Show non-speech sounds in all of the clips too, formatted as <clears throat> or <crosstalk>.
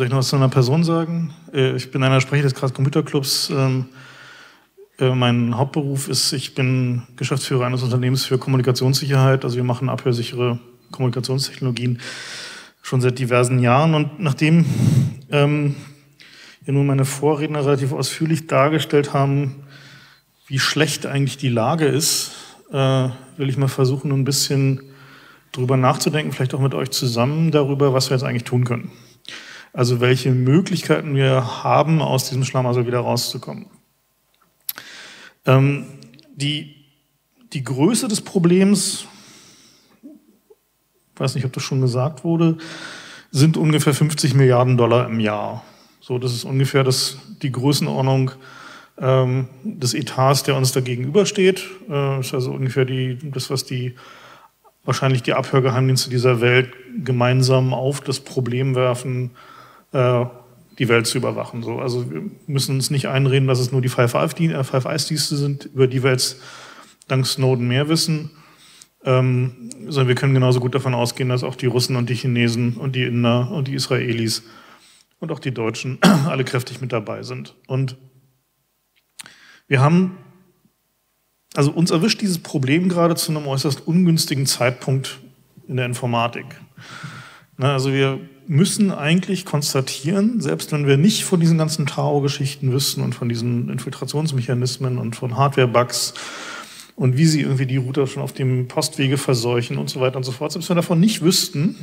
soll ich noch was zu einer Person sagen? Äh, ich bin einer Sprecher des Kreis Computerclubs. Ähm, äh, mein Hauptberuf ist, ich bin Geschäftsführer eines Unternehmens für Kommunikationssicherheit. Also wir machen abhörsichere Kommunikationstechnologien schon seit diversen Jahren. Und nachdem ähm, ja nun meine Vorredner relativ ausführlich dargestellt haben, wie schlecht eigentlich die Lage ist, äh, will ich mal versuchen, ein bisschen drüber nachzudenken, vielleicht auch mit euch zusammen darüber, was wir jetzt eigentlich tun können. Also welche Möglichkeiten wir haben, aus diesem Schlamassel wieder rauszukommen. Ähm, die, die Größe des Problems, ich weiß nicht, ob das schon gesagt wurde, sind ungefähr 50 Milliarden Dollar im Jahr. So, das ist ungefähr das, die Größenordnung ähm, des Etats, der uns da gegenübersteht. Äh, ist also ungefähr die, das, was die wahrscheinlich die Abhörgeheimdienste dieser Welt gemeinsam auf das Problem werfen, äh, die Welt zu überwachen. So, also wir müssen uns nicht einreden, dass es nur die Five Eyes-Dienste sind, über die wir jetzt dank Snowden mehr wissen, ähm, sondern wir können genauso gut davon ausgehen, dass auch die Russen und die Chinesen und die Inder und die Israelis und auch die Deutschen <clears throat> alle kräftig mit dabei sind. Und wir haben, also uns erwischt dieses Problem gerade zu einem äußerst ungünstigen Zeitpunkt in der Informatik. also wir müssen eigentlich konstatieren, selbst wenn wir nicht von diesen ganzen Tao-Geschichten wissen und von diesen Infiltrationsmechanismen und von Hardware-Bugs und wie sie irgendwie die Router schon auf dem Postwege verseuchen und so weiter und so fort, selbst wenn wir davon nicht wüssten,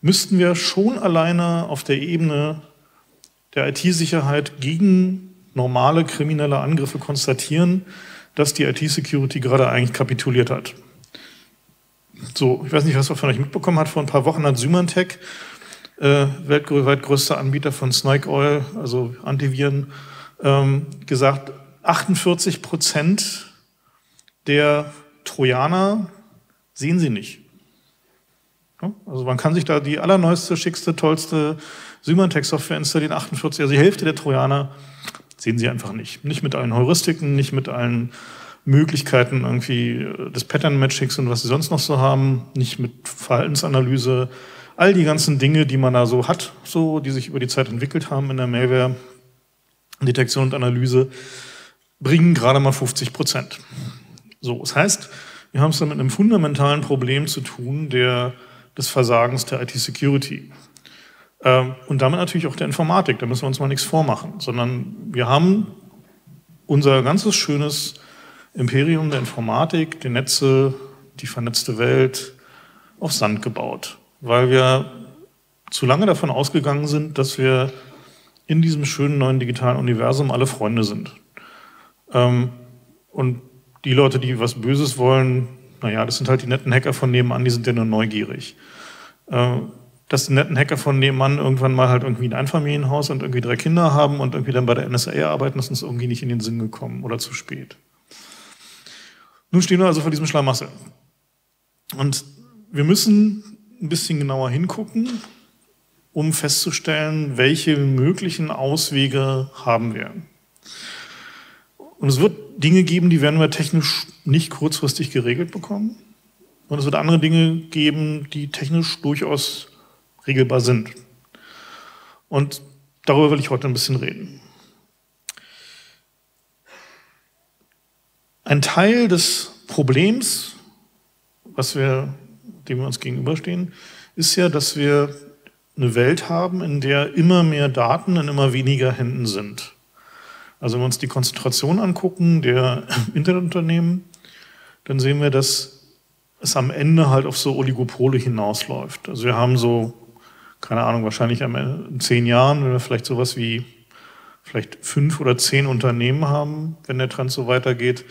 müssten wir schon alleine auf der Ebene der IT-Sicherheit gegen normale kriminelle Angriffe konstatieren, dass die IT-Security gerade eigentlich kapituliert hat. So, ich weiß nicht, was man von euch mitbekommen hat. Vor ein paar Wochen hat Symantec äh, weltweit größter Anbieter von Snake Oil, also Antiviren, ähm, gesagt, 48 Prozent der Trojaner sehen sie nicht. Also man kann sich da die allerneueste, schickste, tollste Symantec-Software installieren, 48, also die Hälfte der Trojaner sehen sie einfach nicht. Nicht mit allen Heuristiken, nicht mit allen Möglichkeiten irgendwie des Pattern-Matchings und was sie sonst noch so haben, nicht mit Verhaltensanalyse, all die ganzen Dinge, die man da so hat, so, die sich über die Zeit entwickelt haben in der Malware, Detektion und Analyse, bringen gerade mal 50 Prozent. So, das heißt, wir haben es da mit einem fundamentalen Problem zu tun, der, des Versagens der IT-Security. Ähm, und damit natürlich auch der Informatik, da müssen wir uns mal nichts vormachen, sondern wir haben unser ganzes schönes Imperium der Informatik, die Netze, die vernetzte Welt auf Sand gebaut weil wir zu lange davon ausgegangen sind, dass wir in diesem schönen neuen digitalen Universum alle Freunde sind. Ähm, und die Leute, die was Böses wollen, naja, das sind halt die netten Hacker von nebenan, die sind ja nur neugierig. Äh, dass die netten Hacker von nebenan irgendwann mal halt irgendwie ein Einfamilienhaus und irgendwie drei Kinder haben und irgendwie dann bei der NSA arbeiten, ist uns irgendwie nicht in den Sinn gekommen oder zu spät. Nun stehen wir also vor diesem Schlamassel. Und wir müssen ein bisschen genauer hingucken, um festzustellen, welche möglichen Auswege haben wir. Und es wird Dinge geben, die werden wir technisch nicht kurzfristig geregelt bekommen. Und es wird andere Dinge geben, die technisch durchaus regelbar sind. Und darüber will ich heute ein bisschen reden. Ein Teil des Problems, was wir dem wir uns gegenüberstehen, ist ja, dass wir eine Welt haben, in der immer mehr Daten in immer weniger Händen sind. Also wenn wir uns die Konzentration angucken der <laughs> Internetunternehmen, dann sehen wir, dass es am Ende halt auf so Oligopole hinausläuft. Also wir haben so, keine Ahnung, wahrscheinlich in zehn Jahren, wenn wir vielleicht sowas wie vielleicht fünf oder zehn Unternehmen haben, wenn der Trend so weitergeht,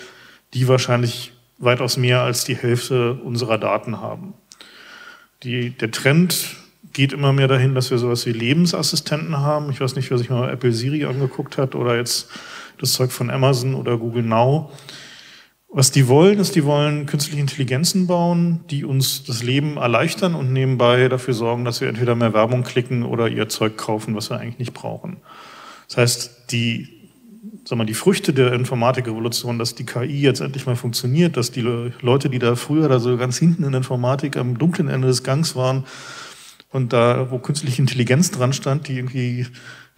die wahrscheinlich weitaus mehr als die Hälfte unserer Daten haben. Die, der Trend geht immer mehr dahin, dass wir sowas wie Lebensassistenten haben. Ich weiß nicht, wer sich mal Apple Siri angeguckt hat oder jetzt das Zeug von Amazon oder Google Now. Was die wollen, ist, die wollen künstliche Intelligenzen bauen, die uns das Leben erleichtern und nebenbei dafür sorgen, dass wir entweder mehr Werbung klicken oder ihr Zeug kaufen, was wir eigentlich nicht brauchen. Das heißt, die sag mal, die Früchte der Informatikrevolution, dass die KI jetzt endlich mal funktioniert, dass die Leute, die da früher da so ganz hinten in Informatik am dunklen Ende des Gangs waren, und da, wo künstliche Intelligenz dran stand, die irgendwie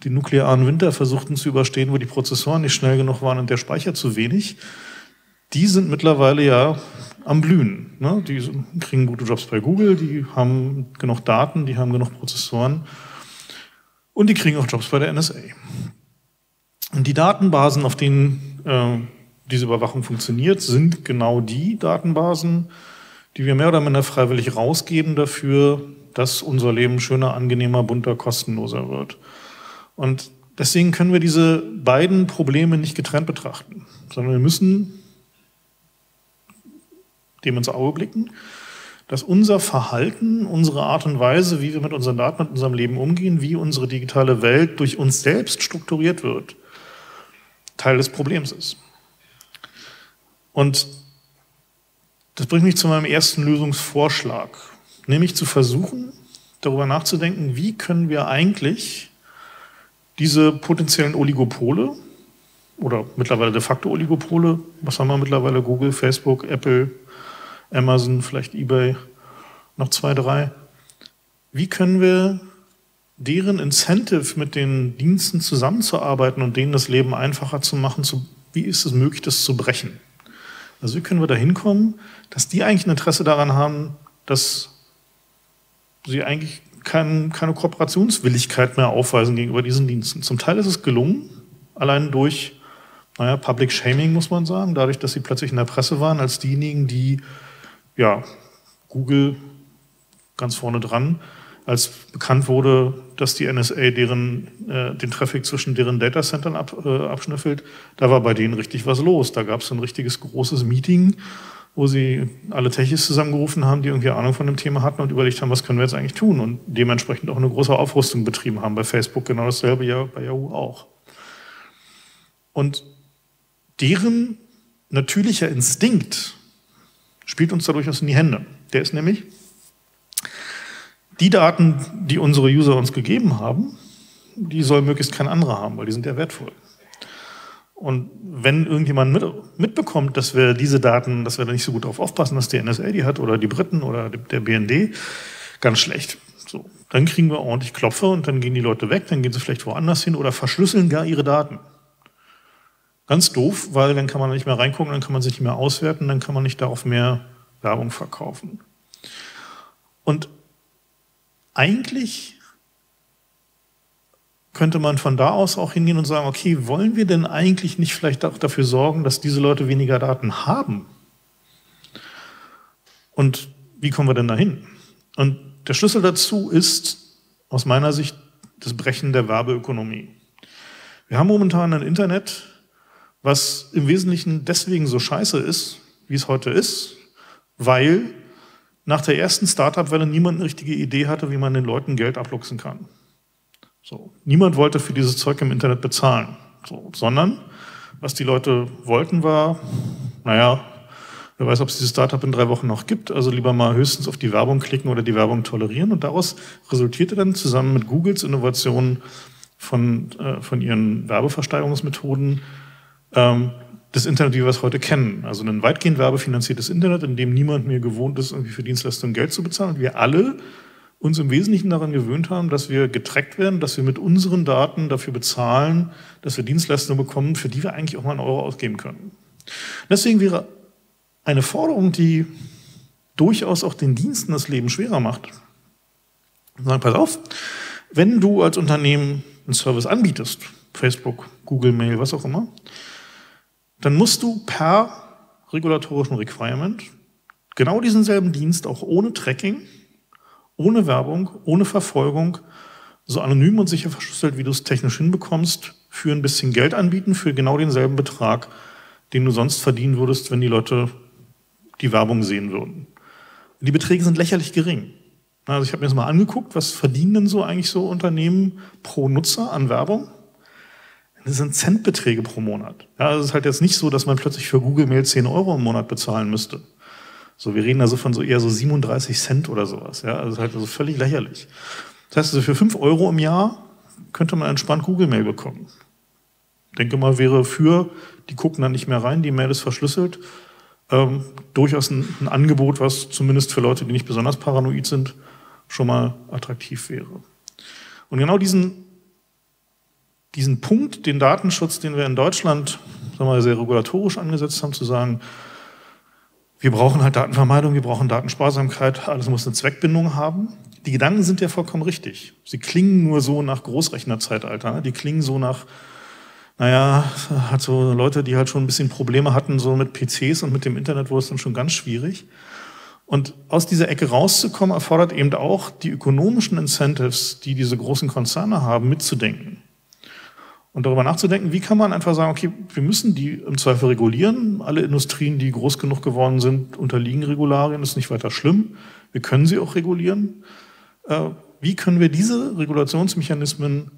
den nuklearen Winter versuchten zu überstehen, wo die Prozessoren nicht schnell genug waren und der Speicher zu wenig, die sind mittlerweile ja am Blühen. Ne? Die kriegen gute Jobs bei Google, die haben genug Daten, die haben genug Prozessoren und die kriegen auch Jobs bei der NSA. Und die Datenbasen, auf denen äh, diese Überwachung funktioniert, sind genau die Datenbasen, die wir mehr oder minder freiwillig rausgeben dafür, dass unser Leben schöner, angenehmer, bunter, kostenloser wird. Und deswegen können wir diese beiden Probleme nicht getrennt betrachten, sondern wir müssen dem ins Auge blicken, dass unser Verhalten, unsere Art und Weise, wie wir mit unseren Daten, mit unserem Leben umgehen, wie unsere digitale Welt durch uns selbst strukturiert wird, Teil des Problems ist. Und das bringt mich zu meinem ersten Lösungsvorschlag nämlich zu versuchen, darüber nachzudenken, wie können wir eigentlich diese potenziellen Oligopole oder mittlerweile de facto Oligopole, was haben wir mittlerweile, Google, Facebook, Apple, Amazon, vielleicht eBay, noch zwei, drei, wie können wir deren Incentive mit den Diensten zusammenzuarbeiten und denen das Leben einfacher zu machen, zu, wie ist es möglich, das zu brechen? Also wie können wir da hinkommen, dass die eigentlich ein Interesse daran haben, dass sie eigentlich kein, keine Kooperationswilligkeit mehr aufweisen gegenüber diesen Diensten. Zum Teil ist es gelungen, allein durch naja, Public Shaming, muss man sagen, dadurch, dass sie plötzlich in der Presse waren, als diejenigen, die ja, Google ganz vorne dran, als bekannt wurde, dass die NSA deren, äh, den Traffic zwischen deren Datacentern ab, äh, abschnüffelt, da war bei denen richtig was los. Da gab es ein richtiges großes Meeting wo sie alle Techies zusammengerufen haben, die irgendwie Ahnung von dem Thema hatten und überlegt haben, was können wir jetzt eigentlich tun und dementsprechend auch eine große Aufrüstung betrieben haben. Bei Facebook genau dasselbe, ja bei Yahoo auch. Und deren natürlicher Instinkt spielt uns da durchaus in die Hände. Der ist nämlich, die Daten, die unsere User uns gegeben haben, die soll möglichst kein anderer haben, weil die sind ja wertvoll. Und wenn irgendjemand mit, mitbekommt, dass wir diese Daten, dass wir da nicht so gut drauf aufpassen, dass die NSA die hat oder die Briten oder der BND, ganz schlecht. So, dann kriegen wir ordentlich Klopfer und dann gehen die Leute weg, dann gehen sie vielleicht woanders hin oder verschlüsseln gar ihre Daten. Ganz doof, weil dann kann man nicht mehr reingucken, dann kann man sich nicht mehr auswerten, dann kann man nicht darauf mehr Werbung verkaufen. Und eigentlich könnte man von da aus auch hingehen und sagen, okay, wollen wir denn eigentlich nicht vielleicht auch dafür sorgen, dass diese Leute weniger Daten haben? Und wie kommen wir denn dahin? Und der Schlüssel dazu ist aus meiner Sicht das Brechen der Werbeökonomie. Wir haben momentan ein Internet, was im Wesentlichen deswegen so scheiße ist, wie es heute ist, weil nach der ersten Startup-Welle niemand eine richtige Idee hatte, wie man den Leuten Geld abluchsen kann. So. Niemand wollte für dieses Zeug im Internet bezahlen, so. sondern was die Leute wollten war, naja, wer weiß, ob es dieses Startup in drei Wochen noch gibt, also lieber mal höchstens auf die Werbung klicken oder die Werbung tolerieren. Und daraus resultierte dann zusammen mit Googles Innovationen von, äh, von ihren Werbeversteigerungsmethoden ähm, das Internet, wie wir es heute kennen. Also ein weitgehend werbefinanziertes Internet, in dem niemand mehr gewohnt ist, irgendwie für Dienstleistungen Geld zu bezahlen. Und wir alle uns im Wesentlichen daran gewöhnt haben, dass wir getrackt werden, dass wir mit unseren Daten dafür bezahlen, dass wir Dienstleistungen bekommen, für die wir eigentlich auch mal einen Euro ausgeben können. Deswegen wäre eine Forderung, die durchaus auch den Diensten das Leben schwerer macht. Sagen, pass auf, wenn du als Unternehmen einen Service anbietest, Facebook, Google Mail, was auch immer, dann musst du per regulatorischen Requirement genau diesen selben Dienst auch ohne Tracking ohne Werbung, ohne Verfolgung, so anonym und sicher verschlüsselt, wie du es technisch hinbekommst, für ein bisschen Geld anbieten, für genau denselben Betrag, den du sonst verdienen würdest, wenn die Leute die Werbung sehen würden. Die Beträge sind lächerlich gering. Also ich habe mir das mal angeguckt, was verdienen denn so eigentlich so Unternehmen pro Nutzer an Werbung? Das sind Centbeträge pro Monat. Ja, also es ist halt jetzt nicht so, dass man plötzlich für Google Mail 10 Euro im Monat bezahlen müsste. So, wir reden also von so eher so 37 Cent oder sowas. Ja, also halt also völlig lächerlich. Das heißt, also für 5 Euro im Jahr könnte man entspannt Google Mail bekommen. Denke mal, wäre für, die gucken dann nicht mehr rein, die Mail ist verschlüsselt, ähm, durchaus ein, ein, Angebot, was zumindest für Leute, die nicht besonders paranoid sind, schon mal attraktiv wäre. Und genau diesen, diesen Punkt, den Datenschutz, den wir in Deutschland sagen wir, sehr regulatorisch angesetzt haben, zu sagen, wir brauchen halt Datenvermeidung, wir brauchen Datensparsamkeit, alles muss eine Zweckbindung haben. Die Gedanken sind ja vollkommen richtig. Sie klingen nur so nach Großrechnerzeitalter, ne? die klingen so nach, naja, hat so Leute, die halt schon ein bisschen Probleme hatten, so mit PCs und mit dem Internet, wo es dann schon ganz schwierig. Und aus dieser Ecke rauszukommen, erfordert eben auch die ökonomischen Incentives, die diese großen Konzerne haben, mitzudenken. Und darüber nachzudenken, wie kann man einfach sagen, okay, wir müssen die im Zweifel regulieren. Alle Industrien, die groß genug geworden sind, unterliegen Regularien, ist nicht weiter schlimm. Wir können sie auch regulieren. Äh, wie können wir diese Regulationsmechanismen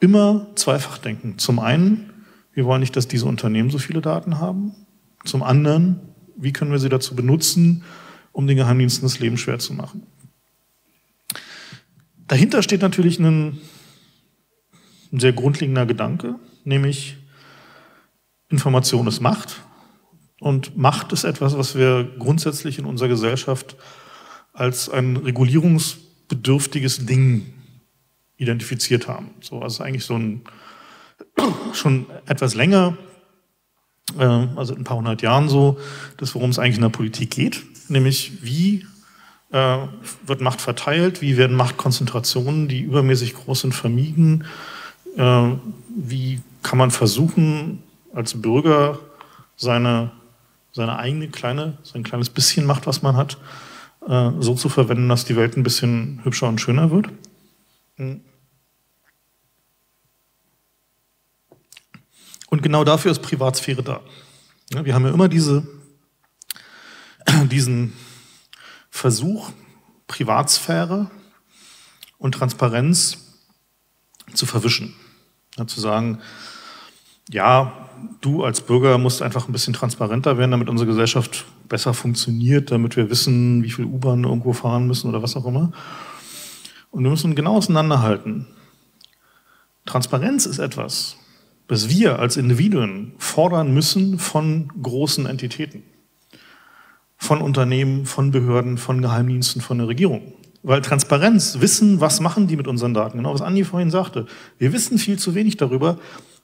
immer zweifach denken? Zum einen, wir wollen nicht, dass diese Unternehmen so viele Daten haben. Zum anderen, wie können wir sie dazu benutzen, um den Geheimdiensten das Leben schwer zu machen. Dahinter steht natürlich ein, ein sehr grundlegender Gedanke, nämlich Information ist Macht. Und Macht ist etwas, was wir grundsätzlich in unserer Gesellschaft als ein regulierungsbedürftiges Ding identifiziert haben. So, also eigentlich so ein, <clears throat> schon etwas länger, äh, also ein paar hundert Jahren so, das, worum es eigentlich in der Politik geht nämlich wie äh, wird Macht verteilt, wie werden Machtkonzentrationen, die übermäßig groß sind, vermieden, äh, wie kann man versuchen, als Bürger seine, seine eigene kleine, sein kleines bisschen Macht, was man hat, äh, so zu verwenden, dass die Welt ein bisschen hübscher und schöner wird. Und genau dafür ist Privatsphäre da. Wir haben ja immer diese <clears throat> diesen Versuch, Privatsphäre und Transparenz zu verwischen. Ja, zu sagen, ja, du als Bürger musst einfach ein bisschen transparenter werden, damit unsere Gesellschaft besser funktioniert, damit wir wissen, wie viel U-Bahn irgendwo fahren müssen oder was auch immer. Und wir müssen genau auseinanderhalten. Transparenz ist etwas, was wir als Individuen fordern müssen von großen Entitäten von Unternehmen, von Behörden, von Geheimdiensten, von der Regierung. Weil Transparenz, wissen, was machen die mit unseren Daten, genau was Andi vorhin sagte. Wir wissen viel zu wenig darüber,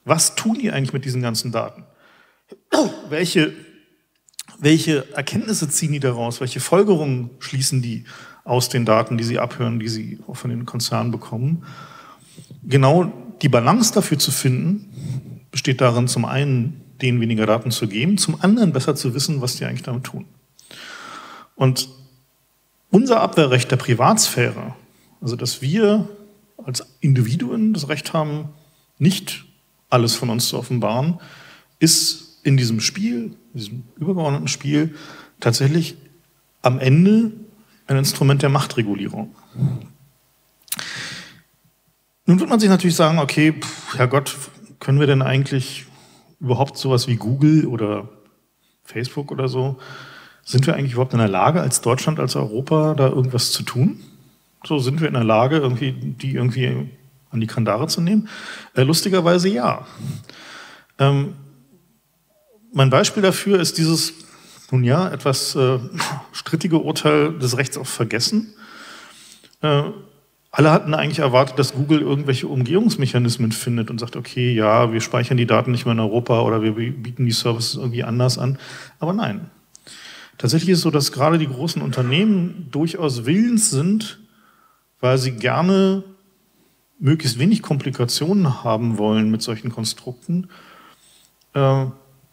was tun die eigentlich mit diesen ganzen Daten? welche, welche Erkenntnisse ziehen die daraus? Welche Folgerungen schließen die aus den Daten, die sie abhören, die sie auch von den Konzernen bekommen? Genau die Balance dafür zu finden, besteht darin, zum einen denen weniger Daten zu geben, zum anderen besser zu wissen, was die eigentlich damit tun. Und unser Abwehrrecht der Privatsphäre, also dass wir als Individuen das Recht haben, nicht alles von uns zu offenbaren, ist in diesem Spiel, in diesem übergeordneten Spiel, tatsächlich am Ende ein Instrument der Machtregulierung. Nun wird man sich natürlich sagen, okay, Herrgott, können wir denn eigentlich überhaupt sowas wie Google oder Facebook oder so sind wir eigentlich überhaupt in der Lage, als Deutschland, als Europa, da irgendwas zu tun? So sind wir in der Lage, irgendwie, die irgendwie an die Kandare zu nehmen? Äh, lustigerweise ja. Ähm, mein Beispiel dafür ist dieses, nun ja, etwas äh, strittige Urteil des Rechts auf Vergessen. Äh, alle hatten eigentlich erwartet, dass Google irgendwelche Umgehungsmechanismen findet und sagt, okay, ja, wir speichern die Daten nicht mehr in Europa oder wir bieten die Services irgendwie anders an. Aber nein, Tatsächlich ist es so, dass gerade die großen Unternehmen durchaus willens sind, weil sie gerne möglichst wenig Komplikationen haben wollen mit solchen Konstrukten, äh,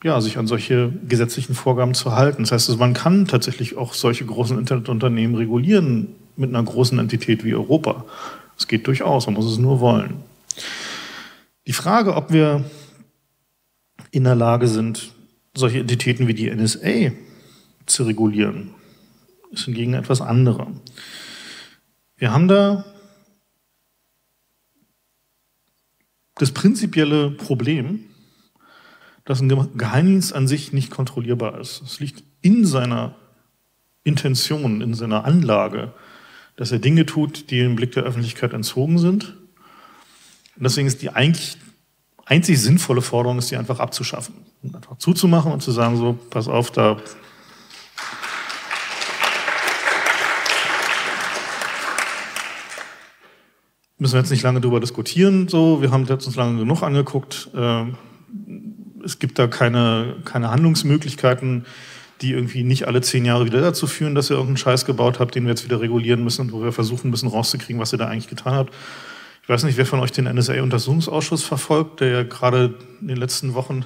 ja, sich an solche gesetzlichen Vorgaben zu halten. Das heißt, also man kann tatsächlich auch solche großen Internetunternehmen regulieren mit einer großen Entität wie Europa. Es geht durchaus, man muss es nur wollen. Die Frage, ob wir in der Lage sind, solche Entitäten wie die NSA zu regulieren. Ist hingegen etwas anderes. Wir haben da das prinzipielle Problem, dass ein Geheimdienst an sich nicht kontrollierbar ist. Es liegt in seiner Intention, in seiner Anlage, dass er Dinge tut, die im Blick der Öffentlichkeit entzogen sind. Und deswegen ist die eigentlich einzig sinnvolle Forderung, ist die einfach abzuschaffen. Einfach zuzumachen und zu sagen, so, pass auf, da müssen wir jetzt nicht lange darüber diskutieren. So, wir haben uns lange genug angeguckt. Äh, es gibt da keine, keine Handlungsmöglichkeiten, die irgendwie nicht alle zehn Jahre wieder dazu führen, dass ihr irgendeinen Scheiß gebaut habt, den wir jetzt wieder regulieren müssen und wo wir versuchen müssen rauszukriegen, was ihr da eigentlich getan habt. Ich weiß nicht, wer von euch den NSA-Untersuchungsausschuss verfolgt, der ja gerade in den letzten Wochen,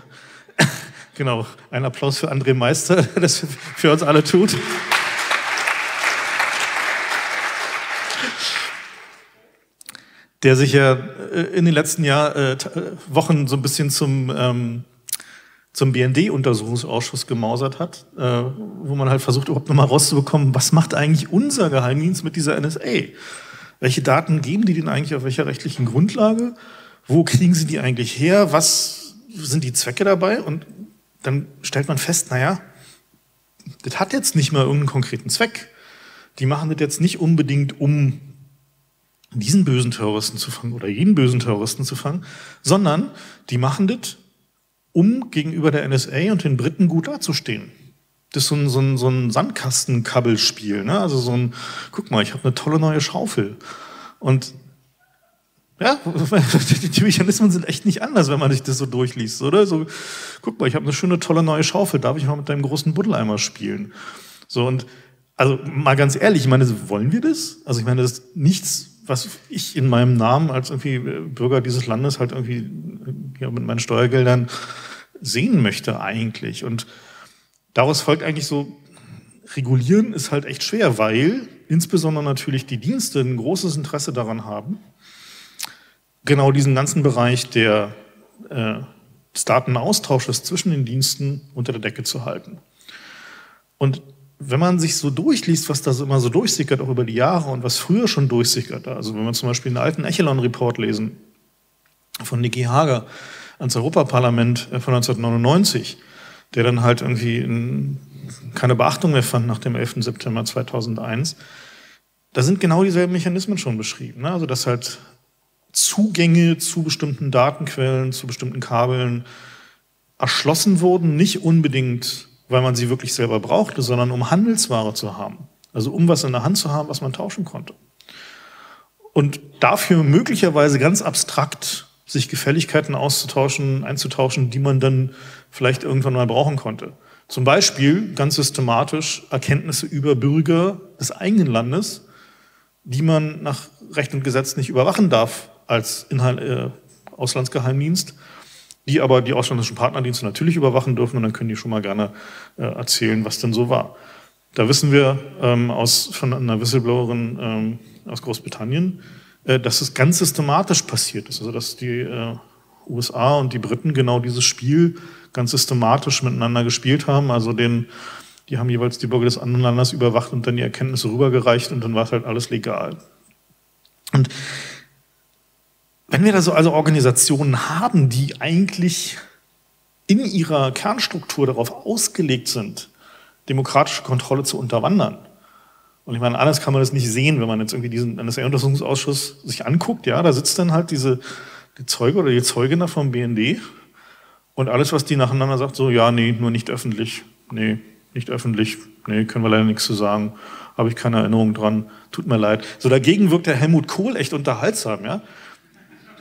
<laughs> genau, ein Applaus für André Meister, <laughs> das für uns alle tut. Der sich ja äh, in den letzten Jahr, äh, Wochen so ein bisschen zum ähm, zum BND-Untersuchungsausschuss gemausert hat, äh, wo man halt versucht, überhaupt nochmal rauszubekommen, was macht eigentlich unser Geheimdienst mit dieser NSA? Welche Daten geben die denn eigentlich auf welcher rechtlichen Grundlage? Wo kriegen sie die eigentlich her? Was sind die Zwecke dabei? Und dann stellt man fest, naja, das hat jetzt nicht mal irgendeinen konkreten Zweck. Die machen das jetzt nicht unbedingt, um diesen bösen Terroristen zu fangen oder jeden bösen Terroristen zu fangen, sondern die machen das, um gegenüber der NSA und den Briten gut dazustehen. Das ist so ein, so ein, so ein Sandkastenkabbelspiel. Ne? Also so ein, guck mal, ich habe eine tolle neue Schaufel. Und ja, <laughs> die Mechanismen sind echt nicht anders, wenn man sich das so durchliest, oder? So, guck mal, ich habe eine schöne, tolle neue Schaufel, darf ich mal mit deinem großen Buddeleimer spielen? So, und also mal ganz ehrlich, ich meine, wollen wir das? Also ich meine, das ist nichts, was ich in meinem Namen als irgendwie Bürger dieses Landes halt irgendwie ja, mit meinen Steuergeldern sehen möchte eigentlich. Und daraus folgt eigentlich so, regulieren ist halt echt schwer, weil insbesondere natürlich die Dienste ein großes Interesse daran haben, genau diesen ganzen Bereich der, äh, des Datenaustausches zwischen den Diensten unter der Decke zu halten. Und wenn man sich so durchliest, was da so immer so durchsickert, auch über die Jahre und was früher schon durchsickert, also wenn wir zum Beispiel einen alten Echelon-Report lesen von Niki Hager ans Europaparlament äh, von 1999, der dann halt irgendwie in, keine Beachtung mehr fand nach dem 11. September 2001, da sind genau dieselben Mechanismen schon beschrieben. Ne? Also dass halt Zugänge zu bestimmten Datenquellen, zu bestimmten Kabeln erschlossen wurden, nicht unbedingt weil man sie wirklich selber brauchte, sondern um Handelsware zu haben. Also um was in der Hand zu haben, was man tauschen konnte. Und dafür möglicherweise ganz abstrakt sich Gefälligkeiten auszutauschen, einzutauschen, die man dann vielleicht irgendwann mal brauchen konnte. Zum Beispiel ganz systematisch Erkenntnisse über Bürger des eigenen Landes, die man nach Recht und Gesetz nicht überwachen darf als Inhalt, äh, Auslandsgeheimdienst, die aber die ausländischen Partnerdienste natürlich überwachen dürfen und dann können die schon mal gerne äh, erzählen, was denn so war. Da wissen wir ähm, aus, von einer Whistleblowerin ähm, aus Großbritannien, äh, dass es ganz systematisch passiert ist. Also dass die äh, USA und die Briten genau dieses Spiel ganz systematisch miteinander gespielt haben. Also den, die haben jeweils die Bürger des anderen Landes überwacht und dann die Erkenntnisse rübergereicht und dann war es halt alles legal. Und wenn wir da so also Organisationen haben, die eigentlich in ihrer Kernstruktur darauf ausgelegt sind, demokratische Kontrolle zu unterwandern, und ich meine, alles kann man das nicht sehen, wenn man jetzt irgendwie diesen NSA-Untersuchungsausschuss sich anguckt. Ja, da sitzt dann halt diese die Zeuge oder die Zeugin da vom BND und alles, was die nacheinander sagt, so, ja, nee, nur nicht öffentlich, nee, nicht öffentlich, nee, können wir leider nichts zu sagen, habe ich keine Erinnerung dran, tut mir leid. So dagegen wirkt der Helmut Kohl echt unterhaltsam, ja.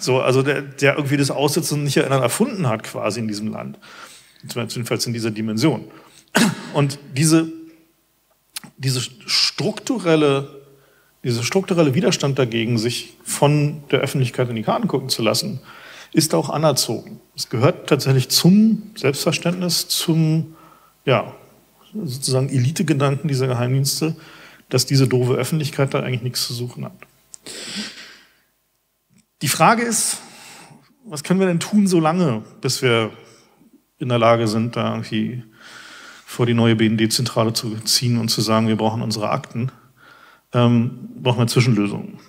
So, also der, der irgendwie das Aussitzen und nicht erinnern erfunden hat quasi in diesem Land. Jedenfalls in dieser Dimension. Und diese, diese strukturelle, dieser strukturelle Widerstand dagegen, sich von der Öffentlichkeit in die Karten gucken zu lassen, ist auch anerzogen. Es gehört tatsächlich zum Selbstverständnis, zum, ja, sozusagen Elitegedanken dieser Geheimdienste, dass diese doofe Öffentlichkeit da eigentlich nichts zu suchen hat. Die Frage ist, was können wir denn tun so lange, bis wir in der Lage sind, da irgendwie vor die neue BND-Zentrale zu ziehen und zu sagen, wir brauchen unsere Akten, ähm, brauchen wir Zwischenlösungen.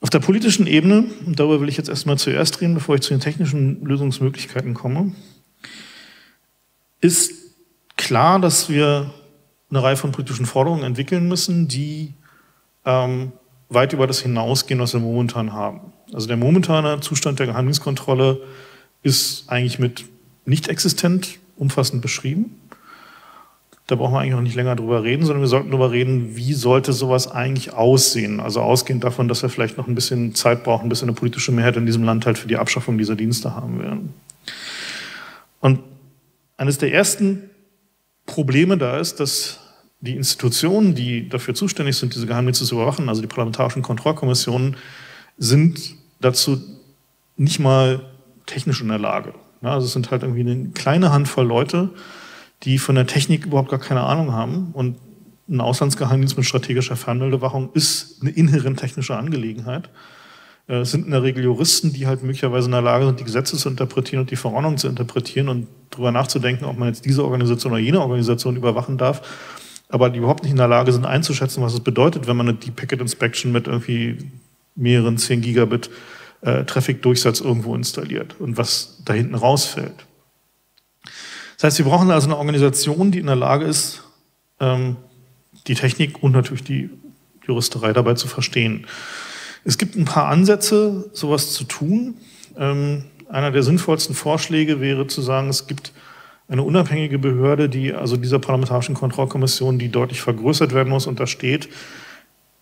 Auf der politischen Ebene, und darüber will ich jetzt erstmal zuerst reden, bevor ich zu den technischen Lösungsmöglichkeiten komme, ist klar, dass wir eine Reihe von politischen Forderungen entwickeln müssen, die ähm, weit über das hinausgehen, was wir momentan haben. Also der momentane Zustand der Geheimdienstkontrolle ist eigentlich mit nicht existent umfassend beschrieben. Da brauchen wir eigentlich noch nicht länger drüber reden, sondern wir sollten drüber reden, wie sollte sowas eigentlich aussehen? Also ausgehend davon, dass wir vielleicht noch ein bisschen Zeit brauchen, bis wir eine politische Mehrheit in diesem Land halt für die Abschaffung dieser Dienste haben werden. Und eines der ersten Probleme da ist, dass die Institutionen, die dafür zuständig sind, diese Geheimnisse zu überwachen, also die parlamentarischen Kontrollkommissionen, sind dazu nicht mal technisch in der Lage. Also es sind halt irgendwie eine kleine Handvoll Leute, die von der Technik überhaupt gar keine Ahnung haben. Und ein Auslandsgeheimdienst mit strategischer Fernmeldewachung ist eine inhärent technische Angelegenheit. Äh, es sind in der Regel Juristen, die halt möglicherweise in der Lage sind, die Gesetze zu interpretieren und die Verordnung zu interpretieren und darüber nachzudenken, ob man jetzt diese Organisation oder jene Organisation überwachen darf, aber die überhaupt nicht in der Lage sind einzuschätzen, was es bedeutet, wenn man Deep Packet Inspection mit irgendwie mehreren 10 Gigabit äh, Traffic-Durchsatz irgendwo installiert und was da hinten rausfällt. Das heißt, wir brauchen also eine Organisation, die in der Lage ist, ähm, die Technik und natürlich die Juristerei dabei zu verstehen. Es gibt ein paar Ansätze, sowas zu tun. Ähm, einer der sinnvollsten Vorschläge wäre zu sagen, es gibt eine unabhängige Behörde, die also dieser parlamentarischen Kontrollkommission, die deutlich vergrößert werden muss, untersteht,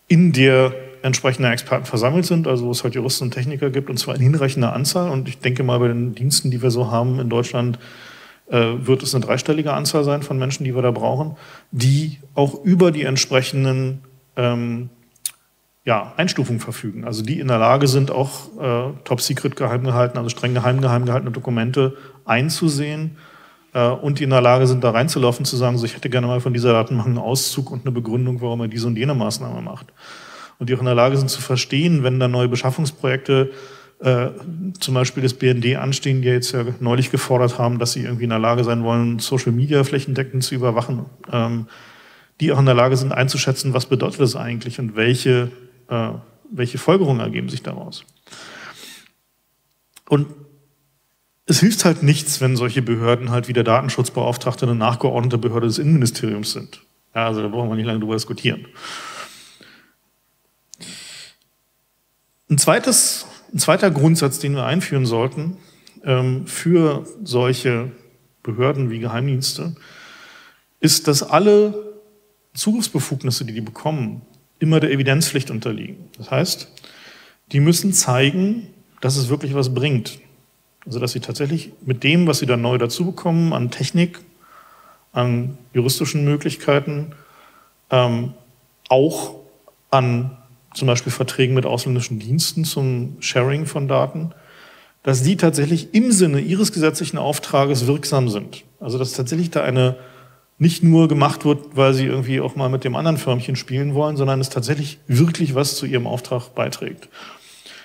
in der entsprechende Experten versammelt sind, also wo es halt Juristen und Techniker gibt, und zwar in hinreichender Anzahl. Und ich denke mal, bei den Diensten, die wir so haben in Deutschland, äh, wird es eine dreistellige Anzahl sein von Menschen, die wir da brauchen, die auch über die entsprechenden ähm, ja, Einstufungen verfügen. Also die in der Lage sind, auch äh, top-secret geheim gehalten, also streng geheim geheim gehaltene Dokumente einzusehen und die in der Lage sind, da reinzulaufen, zu sagen, so ich hätte gerne mal von dieser Datenbank einen Auszug und eine Begründung, warum er diese und jene Maßnahme macht. Und die auch in der Lage sind zu verstehen, wenn da neue Beschaffungsprojekte äh, zum Beispiel das BND anstehen, die jetzt ja neulich gefordert haben, dass sie irgendwie in der Lage sein wollen, Social Media flächendeckend zu überwachen, ähm, die auch in der Lage sind einzuschätzen, was bedeutet das eigentlich und welche äh, welche Folgerungen ergeben sich daraus. Und es hilft halt nichts, wenn solche Behörden halt wie der Datenschutzbeauftragte eine nachgeordnete Behörde des Innenministeriums sind. Ja, also da brauchen wir nicht lange drüber diskutieren. Ein, zweites, ein zweiter Grundsatz, den wir einführen sollten ähm, für solche Behörden wie Geheimdienste, ist, dass alle Zugriffsbefugnisse, die die bekommen, immer der Evidenzpflicht unterliegen. Das heißt, die müssen zeigen, dass es wirklich was bringt. Also dass sie tatsächlich mit dem, was sie dann neu dazu bekommen, an Technik, an juristischen Möglichkeiten, ähm, auch an zum Beispiel Verträgen mit ausländischen Diensten zum Sharing von Daten, dass die tatsächlich im Sinne ihres gesetzlichen Auftrages wirksam sind. Also dass tatsächlich da eine nicht nur gemacht wird, weil sie irgendwie auch mal mit dem anderen Förmchen spielen wollen, sondern es tatsächlich wirklich was zu ihrem Auftrag beiträgt.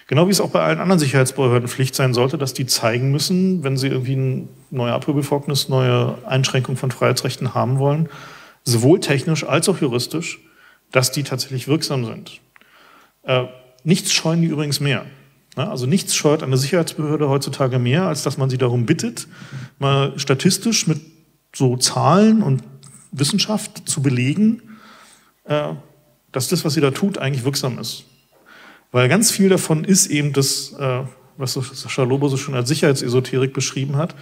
Genau wie es auch bei allen anderen Sicherheitsbehörden Pflicht sein sollte, dass die zeigen müssen, wenn sie irgendwie ein neues Abhörbefugnisse, neue Einschränkung von Freiheitsrechten haben wollen, sowohl technisch als auch juristisch, dass die tatsächlich wirksam sind. Äh, nichts scheuen die übrigens mehr. Ne? Also nichts scheut eine Sicherheitsbehörde heutzutage mehr, als dass man sie darum bittet, mal statistisch mit so Zahlen und Wissenschaft zu belegen, äh, dass das, was sie da tut, eigentlich wirksam ist. Weil ganz viel davon ist eben das, äh, was Sascha Lobo so schon als Sicherheitsesoterik beschrieben hat,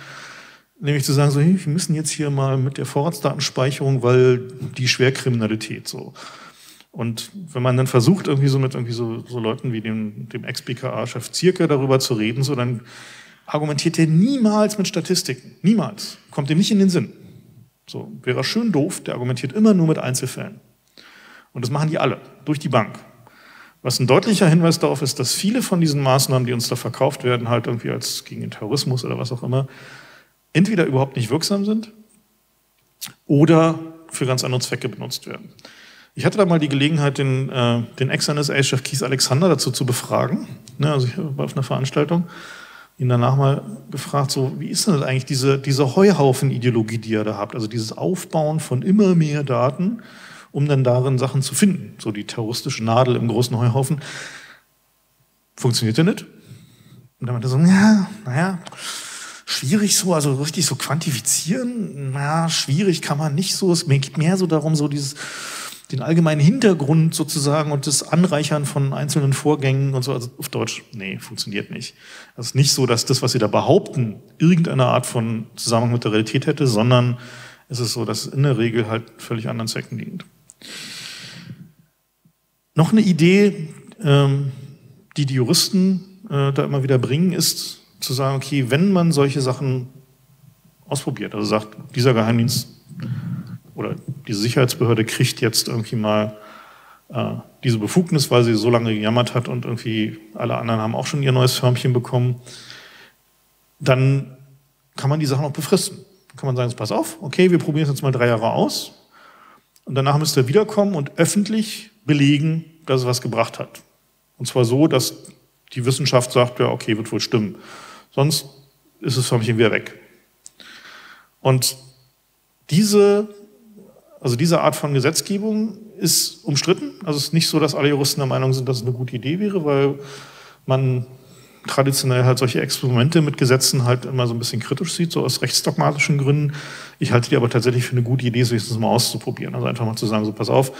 nämlich zu sagen, so, hey, wir müssen jetzt hier mal mit der Vorratsdatenspeicherung, weil die Schwerkriminalität so. Und wenn man dann versucht, irgendwie so mit irgendwie so, so Leuten wie dem, dem Ex-BKA-Chef Zierke darüber zu reden, so dann argumentiert er niemals mit Statistiken. Niemals. Kommt ihm nicht in den Sinn. So, wäre schön doof, der argumentiert immer nur mit Einzelfällen. Und das machen die alle, durch die Bank. Was ein deutlicher Hinweis darauf ist, dass viele von diesen Maßnahmen, die uns da verkauft werden, halt irgendwie als gegen den Terrorismus oder was auch immer, entweder überhaupt nicht wirksam sind oder für ganz andere Zwecke benutzt werden. Ich hatte da mal die Gelegenheit, den, äh, den Ex-NSA-Chef Keith Alexander dazu zu befragen. Ne, also ich war auf einer Veranstaltung ihn danach mal gefragt, so, wie ist denn das eigentlich diese, diese Heuhaufen-Ideologie, die ihr da habt? Also dieses Aufbauen von immer mehr Daten, um dann darin Sachen zu finden. So die terroristische Nadel im großen Heuhaufen. Funktioniert ja nicht? Und dann meinte er so, ja, naja, schwierig so, also richtig so quantifizieren, naja, schwierig kann man nicht so. Es geht mehr so darum, so dieses, den allgemeinen Hintergrund sozusagen und das Anreichern von einzelnen Vorgängen und so. Also auf Deutsch, nee, funktioniert nicht. Es ist nicht so, dass das, was Sie da behaupten, irgendeine Art von Zusammenhang mit der Realität hätte, sondern ist es so, dass es in der Regel halt völlig anderen Zwecken dient. Noch eine Idee, ähm, die die Juristen äh, da immer wieder bringen, ist zu sagen, okay, wenn man solche Sachen ausprobiert, also sagt, dieser Geheimdienst oder diese Sicherheitsbehörde kriegt jetzt irgendwie mal äh, diese Befugnis, weil sie so lange gejammert hat und irgendwie alle anderen haben auch schon ihr neues Förmchen bekommen, dann kann man die Sachen auch befristen. Dann kann man sagen, pass auf, okay, wir probieren es jetzt mal drei Jahre aus und danach müsst ihr wiederkommen und öffentlich belegen, dass es was gebracht hat. Und zwar so, dass die Wissenschaft sagt, ja, okay, wird wohl stimmen. Sonst ist das Förmchen wieder weg. Und diese, also diese Art von Gesetzgebung ist umstritten. Also es ist nicht so, dass alle Juristen der Meinung sind, dass es eine gute Idee wäre, weil man traditionell halt solche Experimente mit Gesetzen halt immer so ein bisschen kritisch sieht, so aus rechtsdogmatischen Gründen. Ich halte die aber tatsächlich für eine gute Idee, sich das mal auszuprobieren. Also einfach mal zu sagen, so pass auf,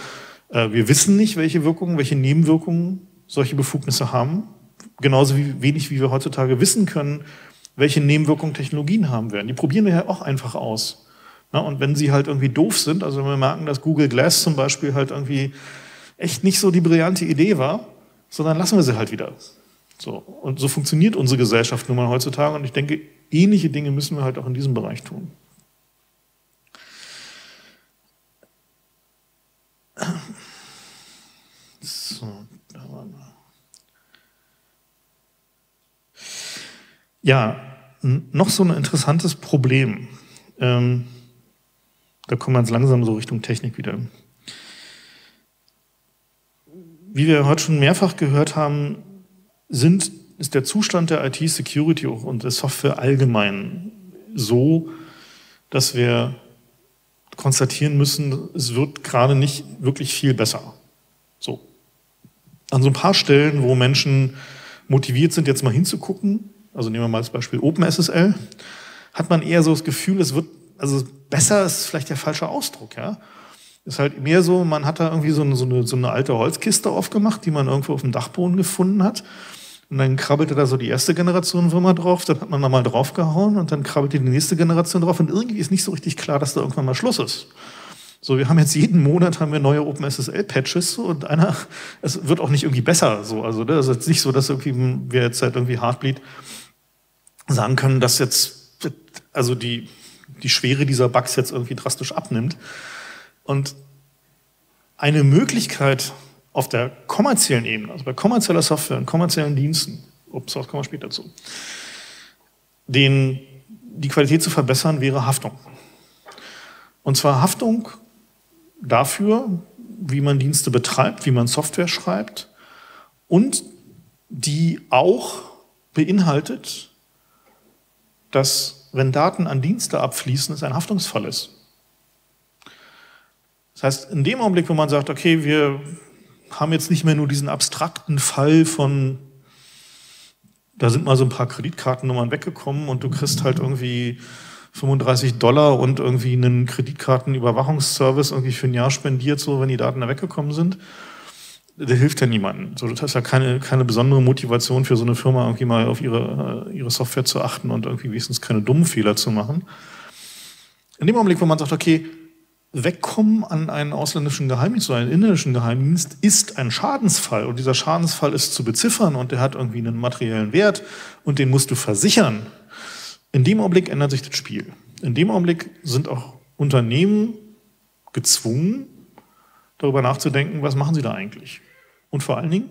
äh, wir wissen nicht, welche Wirkungen, welche Nebenwirkungen solche Befugnisse haben. Genauso wie wenig, wie wir heutzutage wissen können, welche Nebenwirkungen Technologien haben werden. Die probieren wir ja auch einfach aus. und wenn sie halt irgendwie doof sind, also wenn wir merken, dass Google Glass zum Beispiel halt irgendwie echt nicht so die brillante Idee war, sondern lassen wir sie halt wieder. So. Und so funktioniert unsere Gesellschaft nun mal heutzutage. Und ich denke, ähnliche Dinge müssen wir halt auch in diesem Bereich tun. So, da waren wir. Ja, noch so ein interessantes Problem. Ähm, da kommen wir jetzt langsam so Richtung Technik wieder. Wie wir heute schon mehrfach gehört haben, sind, ist der Zustand der IT-Security und der Software allgemein so, dass wir konstatieren müssen, es wird gerade nicht wirklich viel besser. So. An so ein paar Stellen, wo Menschen motiviert sind, jetzt mal hinzugucken, also nehmen wir mal das Beispiel OpenSSL, hat man eher so das Gefühl, es wird, also besser ist vielleicht der falsche Ausdruck, ja. Ist halt mehr so, man hat da irgendwie so eine, so eine, so eine alte Holzkiste aufgemacht, die man irgendwo auf dem Dachboden gefunden hat. Und dann krabbelte da so die erste Generation Würmer drauf, dann hat man nochmal draufgehauen und dann krabbelte die nächste Generation drauf und irgendwie ist nicht so richtig klar, dass da irgendwann mal Schluss ist. So, wir haben jetzt jeden Monat haben wir neue OpenSSL-Patches und einer, es wird auch nicht irgendwie besser. So, also das ne, ist jetzt nicht so, dass irgendwie wir jetzt halt irgendwie Heartbleed sagen können, dass jetzt also die die Schwere dieser Bugs jetzt irgendwie drastisch abnimmt. Und eine Möglichkeit, auf der kommerziellen Ebene, also bei kommerzieller Software und kommerziellen Diensten, Open Source kommen wir später zu, den, die Qualität zu verbessern, wäre Haftung. Und zwar Haftung dafür, wie man Dienste betreibt, wie man Software schreibt und die auch beinhaltet, dass wenn Daten an Dienste abfließen, es ein Haftungsfall ist. Das heißt, in dem Augenblick, wo man sagt, okay, wir haben jetzt nicht mehr nur diesen abstrakten Fall von, da sind mal so ein paar Kreditkartennummern weggekommen und du kriegst halt irgendwie 35 Dollar und irgendwie einen Kreditkartenüberwachungsservice irgendwie für ein Jahr spendiert, so wenn die Daten da weggekommen sind. Der hilft ja niemandem. So, das hast ja keine, keine besondere Motivation für so eine Firma, irgendwie mal auf ihre, äh, ihre Software zu achten und irgendwie wenigstens keine dummen Fehler zu machen. In dem Augenblick, wo man sagt, okay, Wegkommen an einen ausländischen Geheimdienst oder einen inländischen Geheimdienst ist ein Schadensfall und dieser Schadensfall ist zu beziffern und der hat irgendwie einen materiellen Wert und den musst du versichern. In dem Augenblick ändert sich das Spiel. In dem Augenblick sind auch Unternehmen gezwungen, darüber nachzudenken, was machen sie da eigentlich? Und vor allen Dingen,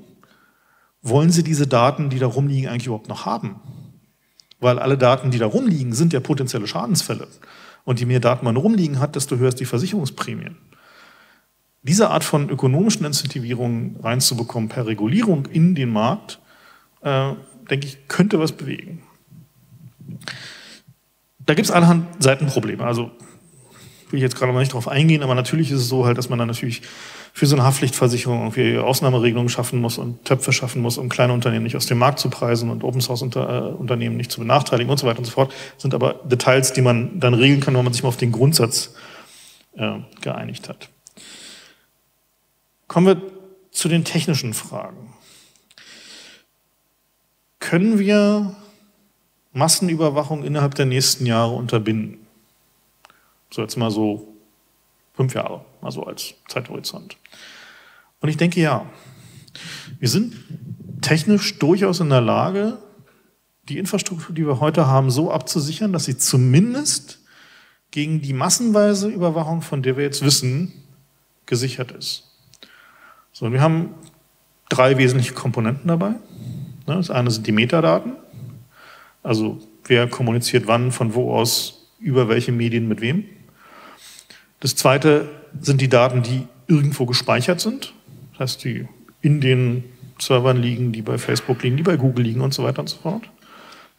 wollen sie diese Daten, die da rumliegen, eigentlich überhaupt noch haben? Weil alle Daten, die da rumliegen, sind ja potenzielle Schadensfälle. Und je mehr Daten man rumliegen hat, desto höher ist die Versicherungsprämie. Diese Art von ökonomischen Incentivierungen reinzubekommen per Regulierung in den Markt, äh, denke ich, könnte was bewegen. Da gibt es allerhand Seitenprobleme. Also will ich jetzt gerade mal nicht drauf eingehen, aber natürlich ist es so halt, dass man dann natürlich für so eine Haftpflichtversicherung irgendwie Ausnahmeregelungen schaffen muss und Töpfe schaffen muss, um kleine Unternehmen nicht aus dem Markt zu preisen und Open Source äh, Unternehmen nicht zu benachteiligen und so weiter und so fort. Sind aber Details, die man dann regeln kann, wenn man sich mal auf den Grundsatz äh, geeinigt hat. Kommen wir zu den technischen Fragen. Können wir Massenüberwachung innerhalb der nächsten Jahre unterbinden? So jetzt mal so fünf Jahre, also als Zeithorizont. Und ich denke, ja, wir sind technisch durchaus in der Lage, die Infrastruktur, die wir heute haben, so abzusichern, dass sie zumindest gegen die massenweise Überwachung, von der wir jetzt wissen, gesichert ist. So, wir haben drei wesentliche Komponenten dabei. Ne, das eine sind die Metadaten, also wer kommuniziert wann, von wo aus, über welche Medien mit wem. Das zweite sind die Daten, die irgendwo gespeichert sind, das heißt, die in den Servern liegen, die bei Facebook liegen, die bei Google liegen und so weiter und so fort,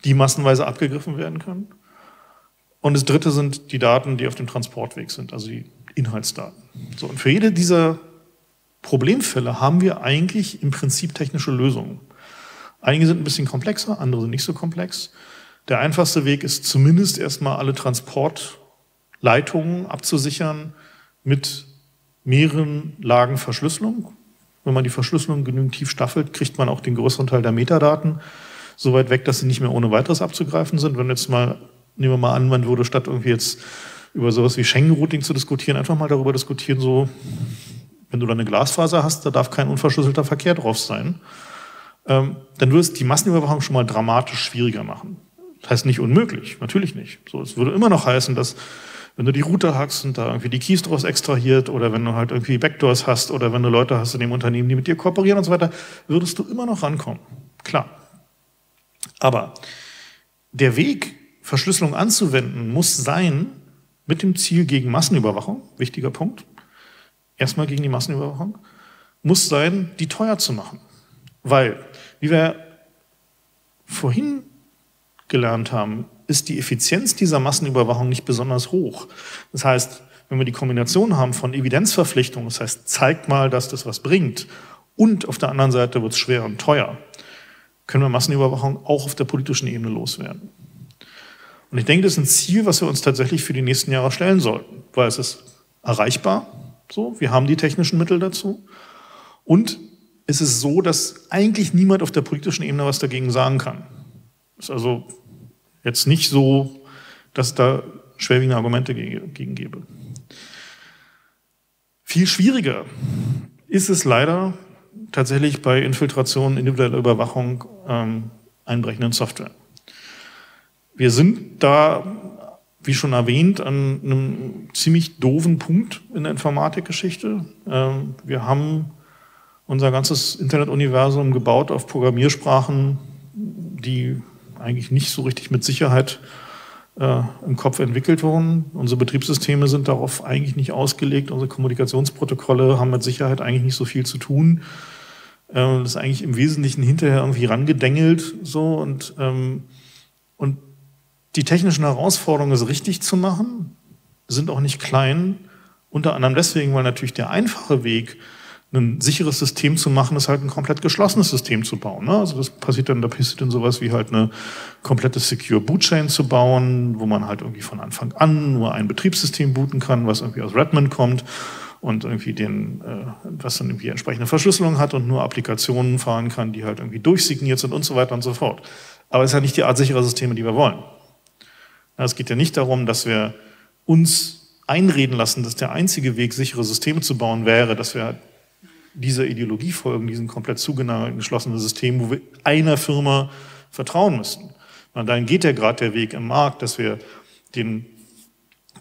die massenweise abgegriffen werden können. Und das dritte sind die Daten, die auf dem Transportweg sind, also die Inhaltsdaten. So, und für jede dieser Problemfälle haben wir eigentlich im Prinzip technische Lösungen. Einige sind ein bisschen komplexer, andere sind nicht so komplex. Der einfachste Weg ist zumindest erstmal alle Transportleitungen abzusichern mit mehreren Lagen Verschlüsselung. Wenn man die Verschlüsselung genügend tief staffelt, kriegt man auch den größeren Teil der Metadaten so weit weg, dass sie nicht mehr ohne weiteres abzugreifen sind. Wenn jetzt mal, nehmen wir mal an, man würde statt irgendwie jetzt über sowas wie Schengen-Routing zu diskutieren, einfach mal darüber diskutieren, so, wenn du da eine Glasfaser hast, da darf kein unverschlüsselter Verkehr drauf sein ähm, dann würde es die Massenüberwachung schon mal dramatisch schwieriger machen. Das heißt nicht unmöglich, natürlich nicht. So, es würde immer noch heißen, dass wenn du die Router hackst und da irgendwie die Keys draus extrahiert oder wenn du halt irgendwie Backdoors hast oder wenn du Leute hast in dem Unternehmen, die mit dir kooperieren und so weiter, würdest du immer noch rankommen. Klar. Aber der Weg, Verschlüsselung anzuwenden, muss sein mit dem Ziel gegen Massenüberwachung, wichtiger Punkt, erstmal gegen die Massenüberwachung, muss sein, die teuer zu machen. Weil, wie wir vorhin gelernt haben, ist die Effizienz dieser Massenüberwachung nicht besonders hoch. Das heißt, wenn wir die Kombination haben von Evidenzverpflichtung, das heißt, zeigt mal, dass das was bringt, und auf der anderen Seite wird es schwer und teuer, können wir Massenüberwachung auch auf der politischen Ebene loswerden. Und ich denke, das ist ein Ziel, was wir uns tatsächlich für die nächsten Jahre stellen sollten, weil es ist erreichbar, so, wir haben die technischen Mittel dazu und ist es so, dass eigentlich niemand auf der politischen Ebene was dagegen sagen kann. Ist also jetzt nicht so, dass da schwerwiegende Argumente gegen gäbe. Viel schwieriger ist es leider tatsächlich bei Infiltration, individueller Überwachung ähm, einbrechenden Software. Wir sind da, wie schon erwähnt, an einem ziemlich doofen Punkt in der Informatikgeschichte. Ähm, wir haben unser ganzes Internetuniversum gebaut auf Programmiersprachen, die eigentlich nicht so richtig mit Sicherheit äh, im Kopf entwickelt wurden. Unsere Betriebssysteme sind darauf eigentlich nicht ausgelegt. Unsere Kommunikationsprotokolle haben mit Sicherheit eigentlich nicht so viel zu tun. Äh, das ist eigentlich im Wesentlichen hinterher irgendwie rangedengelt so und ähm, und die technischen Herausforderungen, es richtig zu machen, sind auch nicht klein. Unter anderem deswegen, weil natürlich der einfache Weg ein sicheres System zu machen, ist halt ein komplett geschlossenes System zu bauen. Ne? Also das passiert dann, da passiert dann sowas wie halt eine komplette Secure Boot Chain zu bauen, wo man halt irgendwie von Anfang an nur ein Betriebssystem booten kann, was irgendwie aus Redmond kommt und irgendwie den, äh, was dann irgendwie entsprechende Verschlüsselung hat und nur Applikationen fahren kann, die halt irgendwie durchsigniert sind und so weiter und so fort. Aber es ist ja nicht die Art sicherer Systeme, die wir wollen. Es geht ja nicht darum, dass wir uns einreden lassen, dass der einzige Weg, sichere Systeme zu bauen, wäre, dass wir dieser Ideologie folgen, diesem komplett zugenagelten, geschlossenen System, wo wir einer Firma vertrauen müssen. Und dann geht ja gerade der Weg im Markt, dass wir den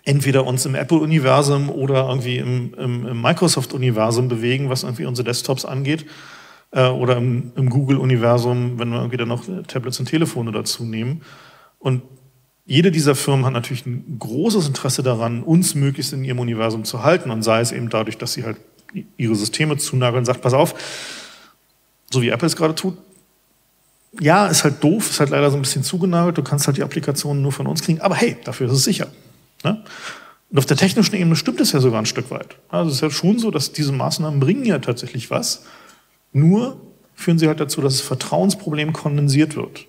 entweder uns im Apple-Universum oder irgendwie im, im, im Microsoft-Universum bewegen, was irgendwie unsere Desktops angeht, äh, oder im, im Google-Universum, wenn wir irgendwie dann noch Tablets und Telefone dazu nehmen. Und jede dieser Firmen hat natürlich ein großes Interesse daran, uns möglichst in ihrem Universum zu halten und sei es eben dadurch, dass sie halt ihre Systeme zunageln sagt, pass auf, so wie Apple es gerade tut, ja, ist halt doof, ist halt leider so ein bisschen zugenagelt, du kannst halt die Applikationen nur von uns kriegen, aber hey, dafür ist es sicher. Ne? Und auf der technischen Ebene stimmt es ja sogar ein Stück weit. Also es ist ja schon so, dass diese Maßnahmen bringen ja tatsächlich was, nur führen sie halt dazu, dass das Vertrauensproblem kondensiert wird.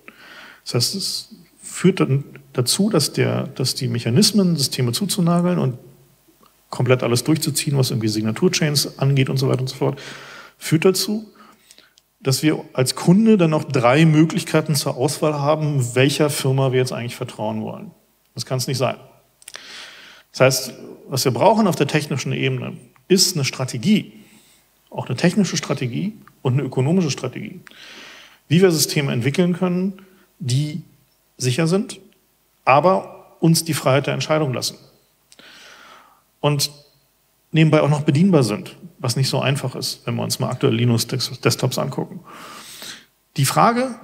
Das heißt, es führt dann dazu, dass, der, dass die Mechanismen, Systeme zuzunageln und komplett alles durchzuziehen, was irgendwie Signaturchains angeht und so weiter und so fort, führt dazu, dass wir als Kunde dann noch drei Möglichkeiten zur Auswahl haben, welcher Firma wir jetzt eigentlich vertrauen wollen. Das kann es nicht sein. Das heißt, was wir brauchen auf der technischen Ebene, ist eine Strategie, auch eine technische Strategie und eine ökonomische Strategie, wie wir Systeme entwickeln können, die sicher sind, aber uns die Freiheit der Entscheidung lassen. Und nebenbei auch noch bedienbar sind, was nicht so einfach ist, wenn wir uns mal aktuell Linux-Desktops angucken. Die Frage,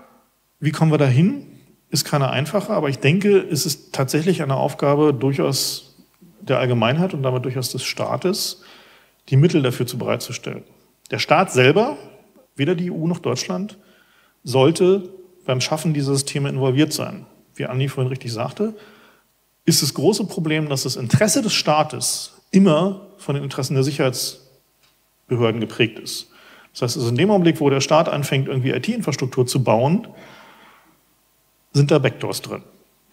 wie kommen wir dahin, ist keine einfache, aber ich denke, es ist tatsächlich eine Aufgabe durchaus der Allgemeinheit und damit durchaus des Staates, die Mittel dafür zu bereitzustellen. Der Staat selber, weder die EU noch Deutschland, sollte beim Schaffen dieser Systeme involviert sein. Wie Andi vorhin richtig sagte, ist das große Problem, dass das Interesse des Staates immer von den Interessen der Sicherheitsbehörden geprägt ist. Das heißt, also in dem Augenblick, wo der Staat anfängt, irgendwie IT-Infrastruktur zu bauen, sind da Backdoors drin.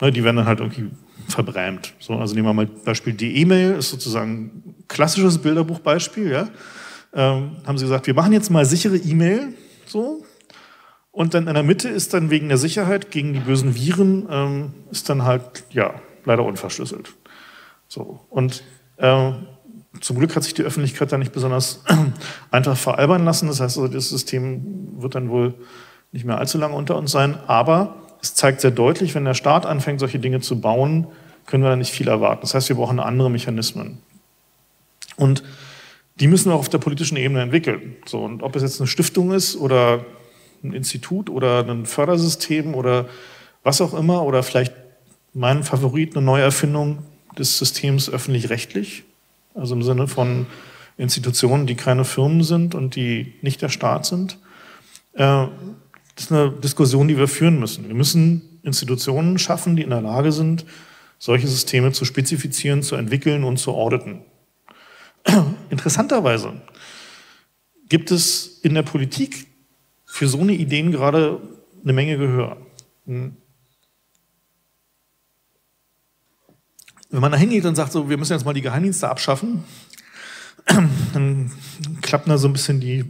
Ne, die werden dann halt irgendwie verbrämt. So, also nehmen wir mal Beispiel die E-Mail, ist sozusagen ein klassisches Bilderbuchbeispiel. Ja? Ähm, haben sie gesagt, wir machen jetzt mal sichere E-Mail. So, und dann in der Mitte ist dann wegen der Sicherheit gegen die bösen Viren, ähm, ist dann halt, ja, leider unverschlüsselt. So. Und äh, zum Glück hat sich die Öffentlichkeit da nicht besonders <clears throat> einfach veralbern lassen. Das heißt also, das System wird dann wohl nicht mehr allzu lange unter uns sein. Aber es zeigt sehr deutlich, wenn der Staat anfängt, solche Dinge zu bauen, können wir da nicht viel erwarten. Das heißt, wir brauchen andere Mechanismen. Und die müssen wir auch auf der politischen Ebene entwickeln. So, und ob es jetzt eine Stiftung ist oder ein Institut oder ein Fördersystem oder was auch immer, oder vielleicht mein Favorit, eine Neuerfindung des Systems öffentlich-rechtlich, also im Sinne von Institutionen, die keine Firmen sind und die nicht der Staat sind. Äh, das ist eine Diskussion, die wir führen müssen. Wir müssen Institutionen schaffen, die in der Lage sind, solche Systeme zu spezifizieren, zu entwickeln und zu auditen. <clears throat> Interessanterweise gibt es in der Politik für so eine Ideen gerade eine Menge Gehör. Wenn man da hingeht und sagt, so, wir müssen jetzt mal die Geheimdienste abschaffen, <clears throat> dann klappen da so ein bisschen die,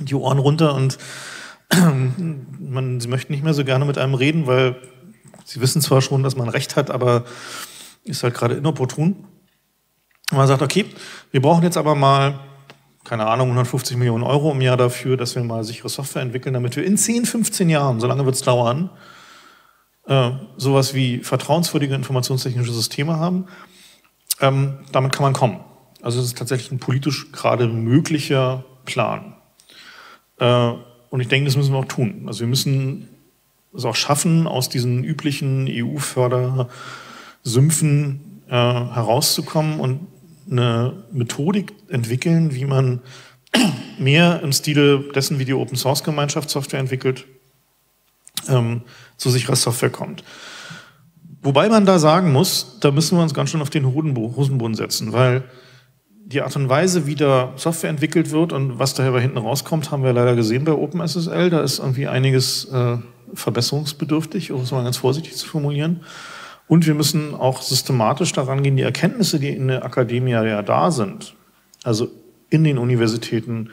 die Ohren runter und <clears throat> man, sie möchten nicht mehr so gerne mit einem reden, weil sie wissen zwar schon, dass man Recht hat, aber ist halt gerade inopportun. Und man sagt, okay, wir brauchen jetzt aber mal, keine Ahnung, 150 Millionen Euro im Jahr dafür, dass wir mal sichere Software entwickeln, damit wir in 10, 15 Jahren, so lange wird es dauern, äh, sowas wie vertrauenswürdige informationstechnische Systeme haben. Ähm, damit kann man kommen. Also es ist tatsächlich ein politisch gerade möglicher Plan. Äh, und ich denke, das müssen wir auch tun. Also wir müssen es auch schaffen, aus diesen üblichen EU-Fördersümpfen äh, herauszukommen und eine Methodik entwickeln, wie man <clears throat> mehr im Stile dessen, wie die Open Source Gemeinschaft Software entwickelt, ähm, zu sicherer Software kommt. Wobei man da sagen muss, da müssen wir uns ganz schön auf den Hosenboden setzen, weil die Art und Weise, wie da Software entwickelt wird und was daher hinten rauskommt, haben wir leider gesehen bei OpenSSL. Da ist irgendwie einiges äh, verbesserungsbedürftig, um es mal ganz vorsichtig zu formulieren. Und wir müssen auch systematisch daran gehen, die Erkenntnisse, die in der Akademie ja da sind, also in den Universitäten,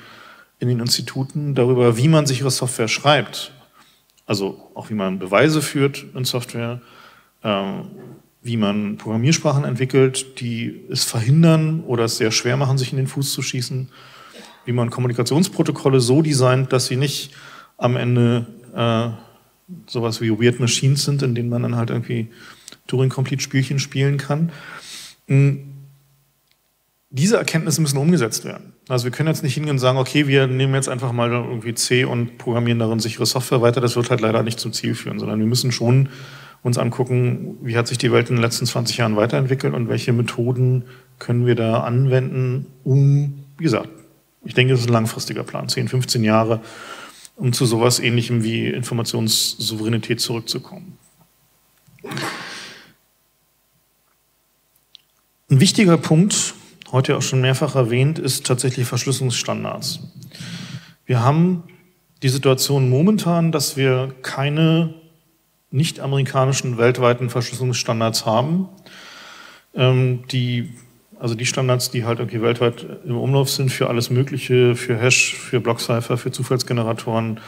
in den Instituten, darüber, wie man sichere Software schreibt, also auch wie man Beweise führt in Software, ähm, wie man Programmiersprachen entwickelt, die es verhindern oder es sehr schwer machen, sich in den Fuß zu schießen, wie man Kommunikationsprotokolle so designt, dass sie nicht am Ende äh, sowas wie Weird Machines sind, in denen man dann halt irgendwie Turing-Complete-Spielchen spielen kann. Hm. Diese Erkenntnisse müssen umgesetzt werden. Also wir können jetzt nicht hingehen und sagen, okay, wir nehmen jetzt einfach mal irgendwie C und programmieren darin sichere Software weiter. Das wird halt leider nicht zum Ziel führen, sondern wir müssen schon uns angucken, wie hat sich die Welt in den letzten 20 Jahren weiterentwickelt und welche Methoden können wir da anwenden, um, wie gesagt, ich denke, das ist ein langfristiger Plan, 10, 15 Jahre, um zu sowas ähnlichem wie Informationssouveränität zurückzukommen. Ein wichtiger Punkt, heute auch schon mehrfach erwähnt, ist tatsächlich Verschlüsselungsstandards. Wir haben die Situation momentan, dass wir keine nicht-amerikanischen weltweiten Verschlüsselungsstandards haben. Ähm, die, also die Standards, die halt irgendwie weltweit im Umlauf sind für alles Mögliche, für Hash, für Blockcipher, für Zufallsgeneratoren,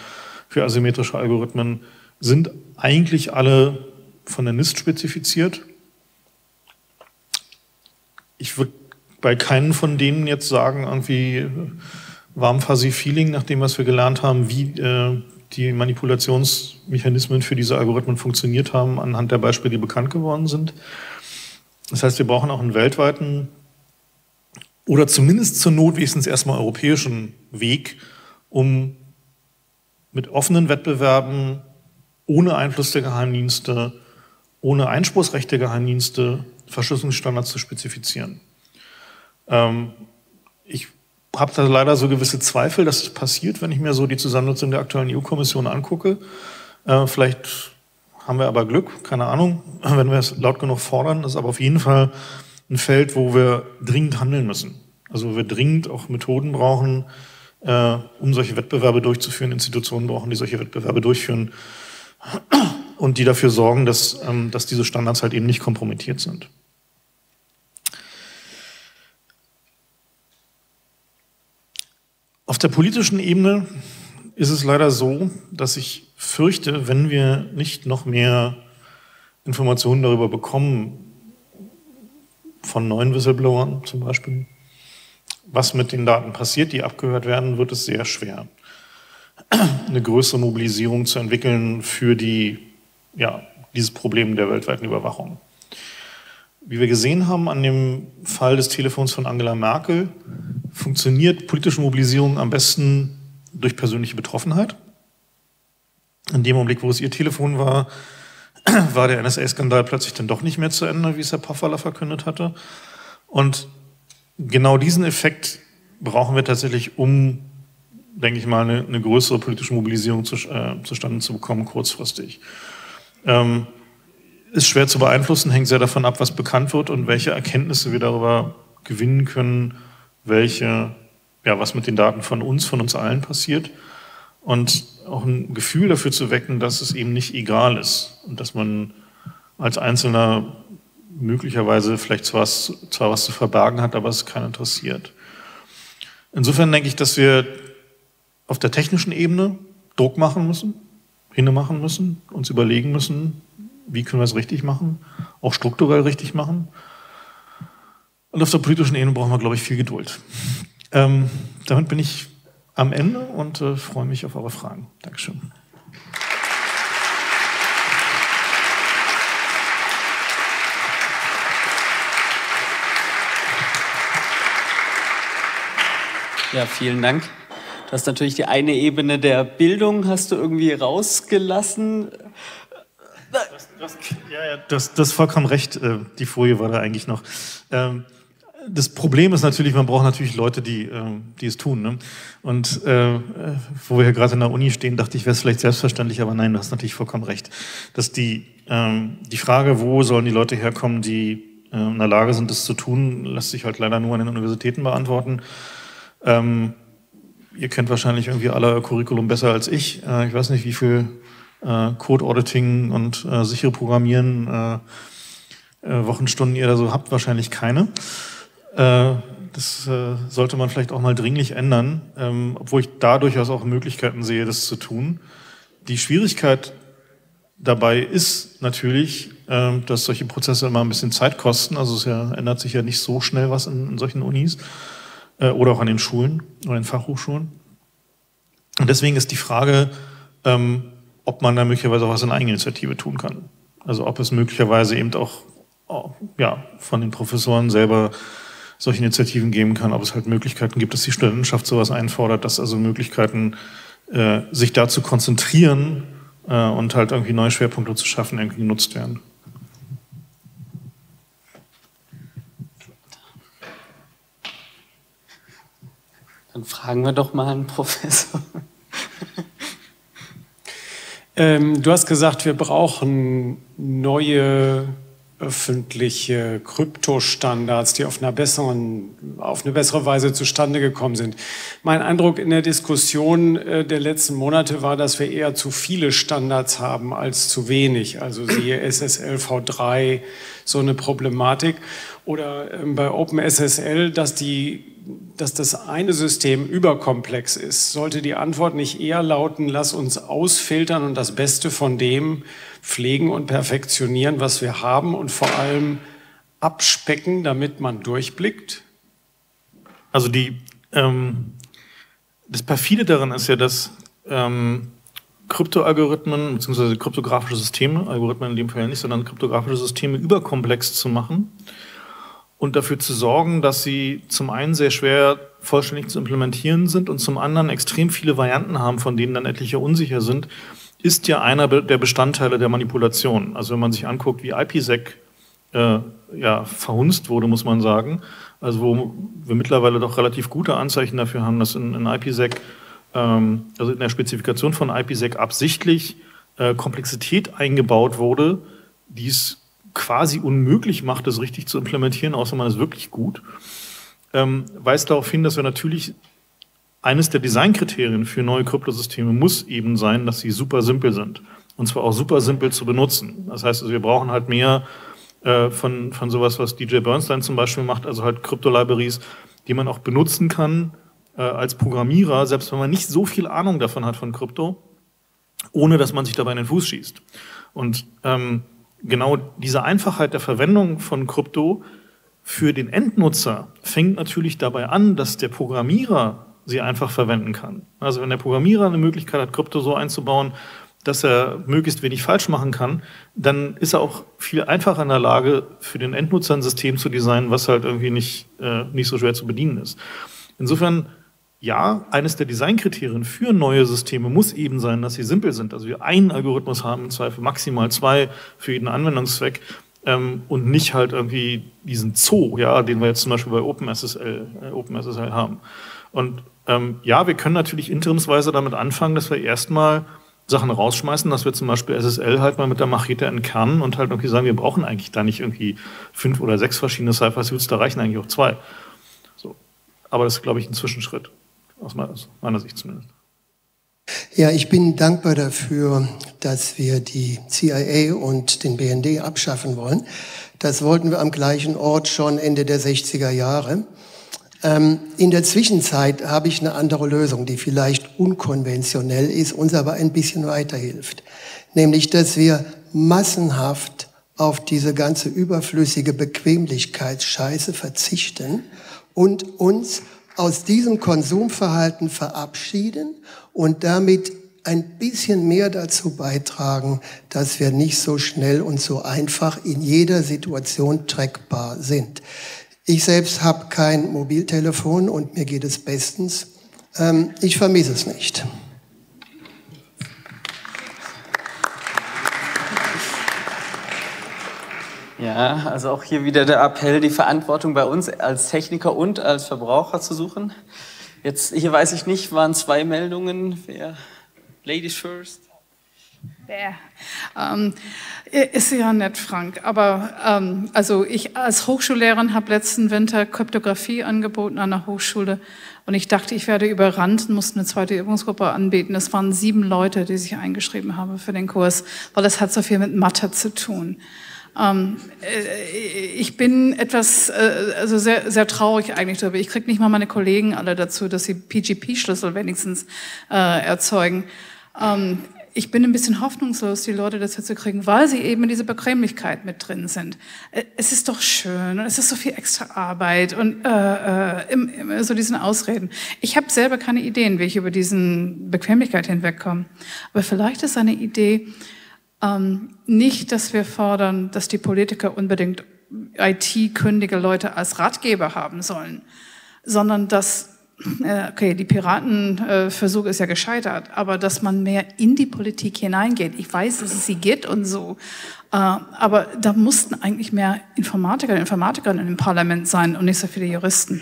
für asymmetrische Algorithmen, sind eigentlich alle von der NIST spezifiziert. ich würde bei keinen von denen jetzt sagen, irgendwie warm fuzzy Feeling nach dem, was wir gelernt haben, wie äh, die Manipulationsmechanismen für diese Algorithmen funktioniert haben, anhand der Beispiele, die bekannt geworden sind. Das heißt, wir brauchen auch einen weltweiten oder zumindest zur Not wenigstens erstmal europäischen Weg, um mit offenen Wettbewerben, ohne Einfluss der Geheimdienste, ohne Einspruchsrecht der Geheimdienste Verschlüsselungsstandards zu spezifizieren. Ähm, ich habe da leider so gewisse Zweifel, dass es passiert, wenn ich mir so die Zusammensetzung der aktuellen EU-Kommission angucke. Äh, vielleicht haben wir aber Glück, keine Ahnung, <laughs> wenn wir es laut genug fordern. Das ist aber auf jeden Fall ein Feld, wo wir dringend handeln müssen. Also wo wir dringend auch Methoden brauchen, äh, um solche Wettbewerbe durchzuführen, Institutionen brauchen, die solche Wettbewerbe durchführen <clears throat> und die dafür sorgen, dass, ähm, dass diese Standards halt eben nicht kompromittiert sind. Auf der politischen Ebene ist es leider so, dass ich fürchte, wenn wir nicht noch mehr Informationen darüber bekommen, von neuen Whistleblowern zum Beispiel, was mit den Daten passiert, die abgehört werden, wird es sehr schwer, eine größere Mobilisierung zu entwickeln für die, ja, dieses Problem der weltweiten Überwachung. Wie wir gesehen haben an dem Fall des Telefons von Angela Merkel, funktioniert politische Mobilisierung am besten durch persönliche Betroffenheit. In dem Augenblick, wo es ihr Telefon war, <clears throat> war der NSA-Skandal plötzlich dann doch nicht mehr zu Ende, wie es Herr Poffaller verkündet hatte. Und genau diesen Effekt brauchen wir tatsächlich, um, denke ich mal, eine, eine größere politische Mobilisierung zu, äh, zustande zu bekommen, kurzfristig. Ähm, ist schwer zu beeinflussen, hängt sehr davon ab, was bekannt wird und welche Erkenntnisse wir darüber gewinnen können, welche, ja, was mit den Daten von uns, von uns allen passiert. Und auch ein Gefühl dafür zu wecken, dass es eben nicht egal ist und dass man als Einzelner möglicherweise vielleicht zwar was, zwar was zu verbergen hat, aber es keinen interessiert. Insofern denke ich, dass wir auf der technischen Ebene Druck machen müssen, hinne machen müssen, uns überlegen müssen, wie können wir es richtig machen, auch strukturell richtig machen. Und auf der politischen Ebene brauchen wir, glaube ich, viel Geduld. Ähm, damit bin ich am Ende und äh, freue mich auf eure Fragen. Dankeschön. Ja, vielen Dank. Du hast natürlich die eine Ebene der Bildung, hast du irgendwie rausgelassen. Das, ja, ja, das, das vollkommen recht. Äh, die Folie war da eigentlich noch. Ähm, das Problem ist natürlich, man braucht natürlich Leute, die, ähm, die es tun. Ne? Und äh, wo wir hier gerade in der Uni stehen, dachte ich, wäre es vielleicht selbstverständlich, aber nein, du hast natürlich vollkommen recht. Dass die, ähm, die Frage, wo sollen die Leute herkommen, die äh, in der Lage sind, das zu tun, lässt sich halt leider nur an den Universitäten beantworten. Ähm, ihr kennt wahrscheinlich irgendwie alle Curriculum besser als ich. Äh, ich weiß nicht, wie viel äh, Code-Auditing und äh, sichere Programmieren äh, äh, Wochenstunden ihr da so habt, wahrscheinlich keine. Äh, das äh, sollte man vielleicht auch mal dringlich ändern, ähm, obwohl ich da durchaus auch Möglichkeiten sehe, das zu tun. Die Schwierigkeit dabei ist natürlich, äh, dass solche Prozesse immer ein bisschen Zeit kosten. Also es ja, ändert sich ja nicht so schnell was in, in solchen Unis oder auch an den Schulen oder in Fachhochschulen. Und deswegen ist die Frage, ähm, ob man da möglicherweise auch was in Eigeninitiative tun kann. Also ob es möglicherweise eben auch oh, ja, von den Professoren selber solche Initiativen geben kann, ob es halt Möglichkeiten gibt, dass die Studentenschaft sowas einfordert, dass also Möglichkeiten, äh, sich da zu konzentrieren äh, und halt irgendwie neue Schwerpunkte zu schaffen, irgendwie genutzt werden. Dann fragen wir doch mal einen Professor. <laughs> ähm, du hast gesagt, wir brauchen neue öffentliche Kryptostandards, die auf, einer besseren, auf eine bessere Weise zustande gekommen sind. Mein Eindruck in der Diskussion äh, der letzten Monate war, dass wir eher zu viele Standards haben als zu wenig. Also siehe SSL v3, so eine Problematik. Oder ähm, bei OpenSSL, dass, die, dass das eine System überkomplex ist. Sollte die Antwort nicht eher lauten, lass uns ausfiltern und das Beste von dem pflegen und perfektionieren, was wir haben und vor allem abspecken, damit man durchblickt? Also die, ähm, das perfide daran ist ja, dass ähm, Kryptoalgorithmen bzw. kryptografische Systeme, Algorithmen in dem Fall nicht, sondern kryptografische Systeme überkomplex zu machen und dafür zu sorgen, dass sie zum einen sehr schwer vollständig zu implementieren sind und zum anderen extrem viele Varianten haben, von denen dann etliche unsicher sind, ist ja einer der Bestandteile der Manipulation. Also wenn man sich anguckt, wie IPsec äh, ja, verhunzt wurde, muss man sagen, also wo wir mittlerweile doch relativ gute Anzeichen dafür haben, dass in, in IPsec, ähm, also in der Spezifikation von IPsec absichtlich äh, Komplexität eingebaut wurde, die es quasi unmöglich macht, das richtig zu implementieren, außer man ist wirklich gut, ähm, weist darauf hin, dass wir natürlich eines der Designkriterien für neue Kryptosysteme muss eben sein, dass sie super simpel sind. Und zwar auch super simpel zu benutzen. Das heißt, also wir brauchen halt mehr äh, von, von sowas, was DJ Bernstein zum Beispiel macht, also halt Krypto-Libraries, die man auch benutzen kann äh, als Programmierer, selbst wenn man nicht so viel Ahnung davon hat von Krypto, ohne dass man sich dabei in den Fuß schießt. Und ähm, genau diese Einfachheit der Verwendung von Krypto für den Endnutzer fängt natürlich dabei an, dass der Programmierer sie einfach verwenden kann. Also wenn der Programmierer eine Möglichkeit hat, Krypto so einzubauen, dass er möglichst wenig falsch machen kann, dann ist er auch viel einfacher in der Lage, für den Endnutzer ein System zu designen, was halt irgendwie nicht, äh, nicht so schwer zu bedienen ist. Insofern, ja, eines der Designkriterien für neue Systeme muss eben sein, dass sie simpel sind. Also wir einen Algorithmus haben, im Zweifel maximal zwei für jeden Anwendungszweck ähm, und nicht halt irgendwie diesen Zoo, ja, den wir jetzt zum Beispiel bei OpenSSL, äh, OpenSSL haben. Und ähm, ja, wir können natürlich interimsweise damit anfangen, dass wir erstmal Sachen rausschmeißen, dass wir zum Beispiel SSL halt mal mit der Machete entkernen und halt irgendwie sagen, wir brauchen eigentlich da nicht irgendwie fünf oder sechs verschiedene Cypher-Suits, da reichen eigentlich auch zwei. So. Aber das ist, glaube ich, ein Zwischenschritt, aus meiner, Sicht zumindest. Ja, ich bin dankbar dafür, dass wir die CIA und den BND abschaffen wollen. Das wollten wir am gleichen Ort schon Ende der 60er Jahre. Ähm, in der Zwischenzeit habe ich eine andere Lösung, die vielleicht unkonventionell ist, uns aber ein bisschen weiterhilft. Nämlich, dass wir massenhaft auf diese ganze überflüssige Bequemlichkeitsscheiße verzichten und uns aus diesem Konsumverhalten verabschieden und damit ein bisschen mehr dazu beitragen, dass wir nicht so schnell und so einfach in jeder Situation trackbar sind. Ich selbst habe kein Mobiltelefon und mir geht es bestens. Ähm, ich vermisse es nicht. Ja, also auch hier wieder der Appell, die Verantwortung bei uns als Techniker und als Verbraucher zu suchen. Jetzt, hier weiß ich nicht, waren zwei Meldungen. Wer? Ladies first. Ähm, ist ja nett, Frank. Aber ähm, also ich als Hochschullehrerin habe letzten Winter Kryptographie angeboten an der Hochschule und ich dachte, ich werde überrannt und musste eine zweite Übungsgruppe anbieten. Es waren sieben Leute, die sich eingeschrieben haben für den Kurs, weil es hat so viel mit Mathe zu tun. Ähm, äh, ich bin etwas, äh, also sehr, sehr traurig eigentlich darüber. Ich kriege nicht mal meine Kollegen alle dazu, dass sie PGP-Schlüssel wenigstens äh, erzeugen. Ähm, ich bin ein bisschen hoffnungslos, die Leute dazu zu kriegen, weil sie eben in dieser Bequemlichkeit mit drin sind. Äh, es ist doch schön und es ist so viel extra Arbeit und äh, äh, im, im, so diesen Ausreden. Ich habe selber keine Ideen, wie ich über diesen Bequemlichkeit hinwegkomme. Aber vielleicht ist eine Idee ähm, nicht, dass wir fordern, dass die Politiker unbedingt IT-kündige Leute als Ratgeber haben sollen, sondern dass äh, okay, die Piratenversuch ist ja gescheitert, aber dass man mehr in die Politik hineingeht. Ich weiß, dass es sie geht und so, äh, aber da mussten eigentlich mehr Informatiker und Informatikerinnen im Parlament sein und nicht so viele Juristen.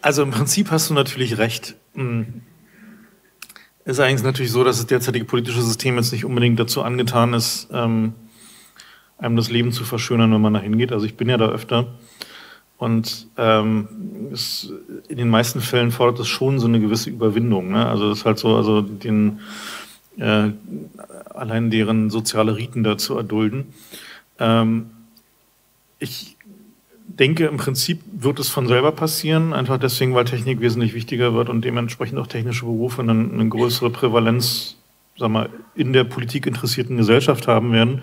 Also im Prinzip hast du natürlich recht. Hm. Ist eigentlich natürlich so, dass das derzeitige politische System jetzt nicht unbedingt dazu angetan ist, ähm, einem das Leben zu verschönern, wenn man da hingeht. Also ich bin ja da öfter. Und ähm, es, in den meisten Fällen fordert es schon so eine gewisse Überwindung. Ne? Also es ist halt so, also den äh, allein deren soziale Riten dazu erdulden. Ähm, ich denke, im Prinzip wird es von selber passieren, einfach deswegen, weil Technik wesentlich wichtiger wird und dementsprechend auch technische Berufe eine, eine größere Prävalenz sag mal, in der Politik interessierten Gesellschaft haben werden.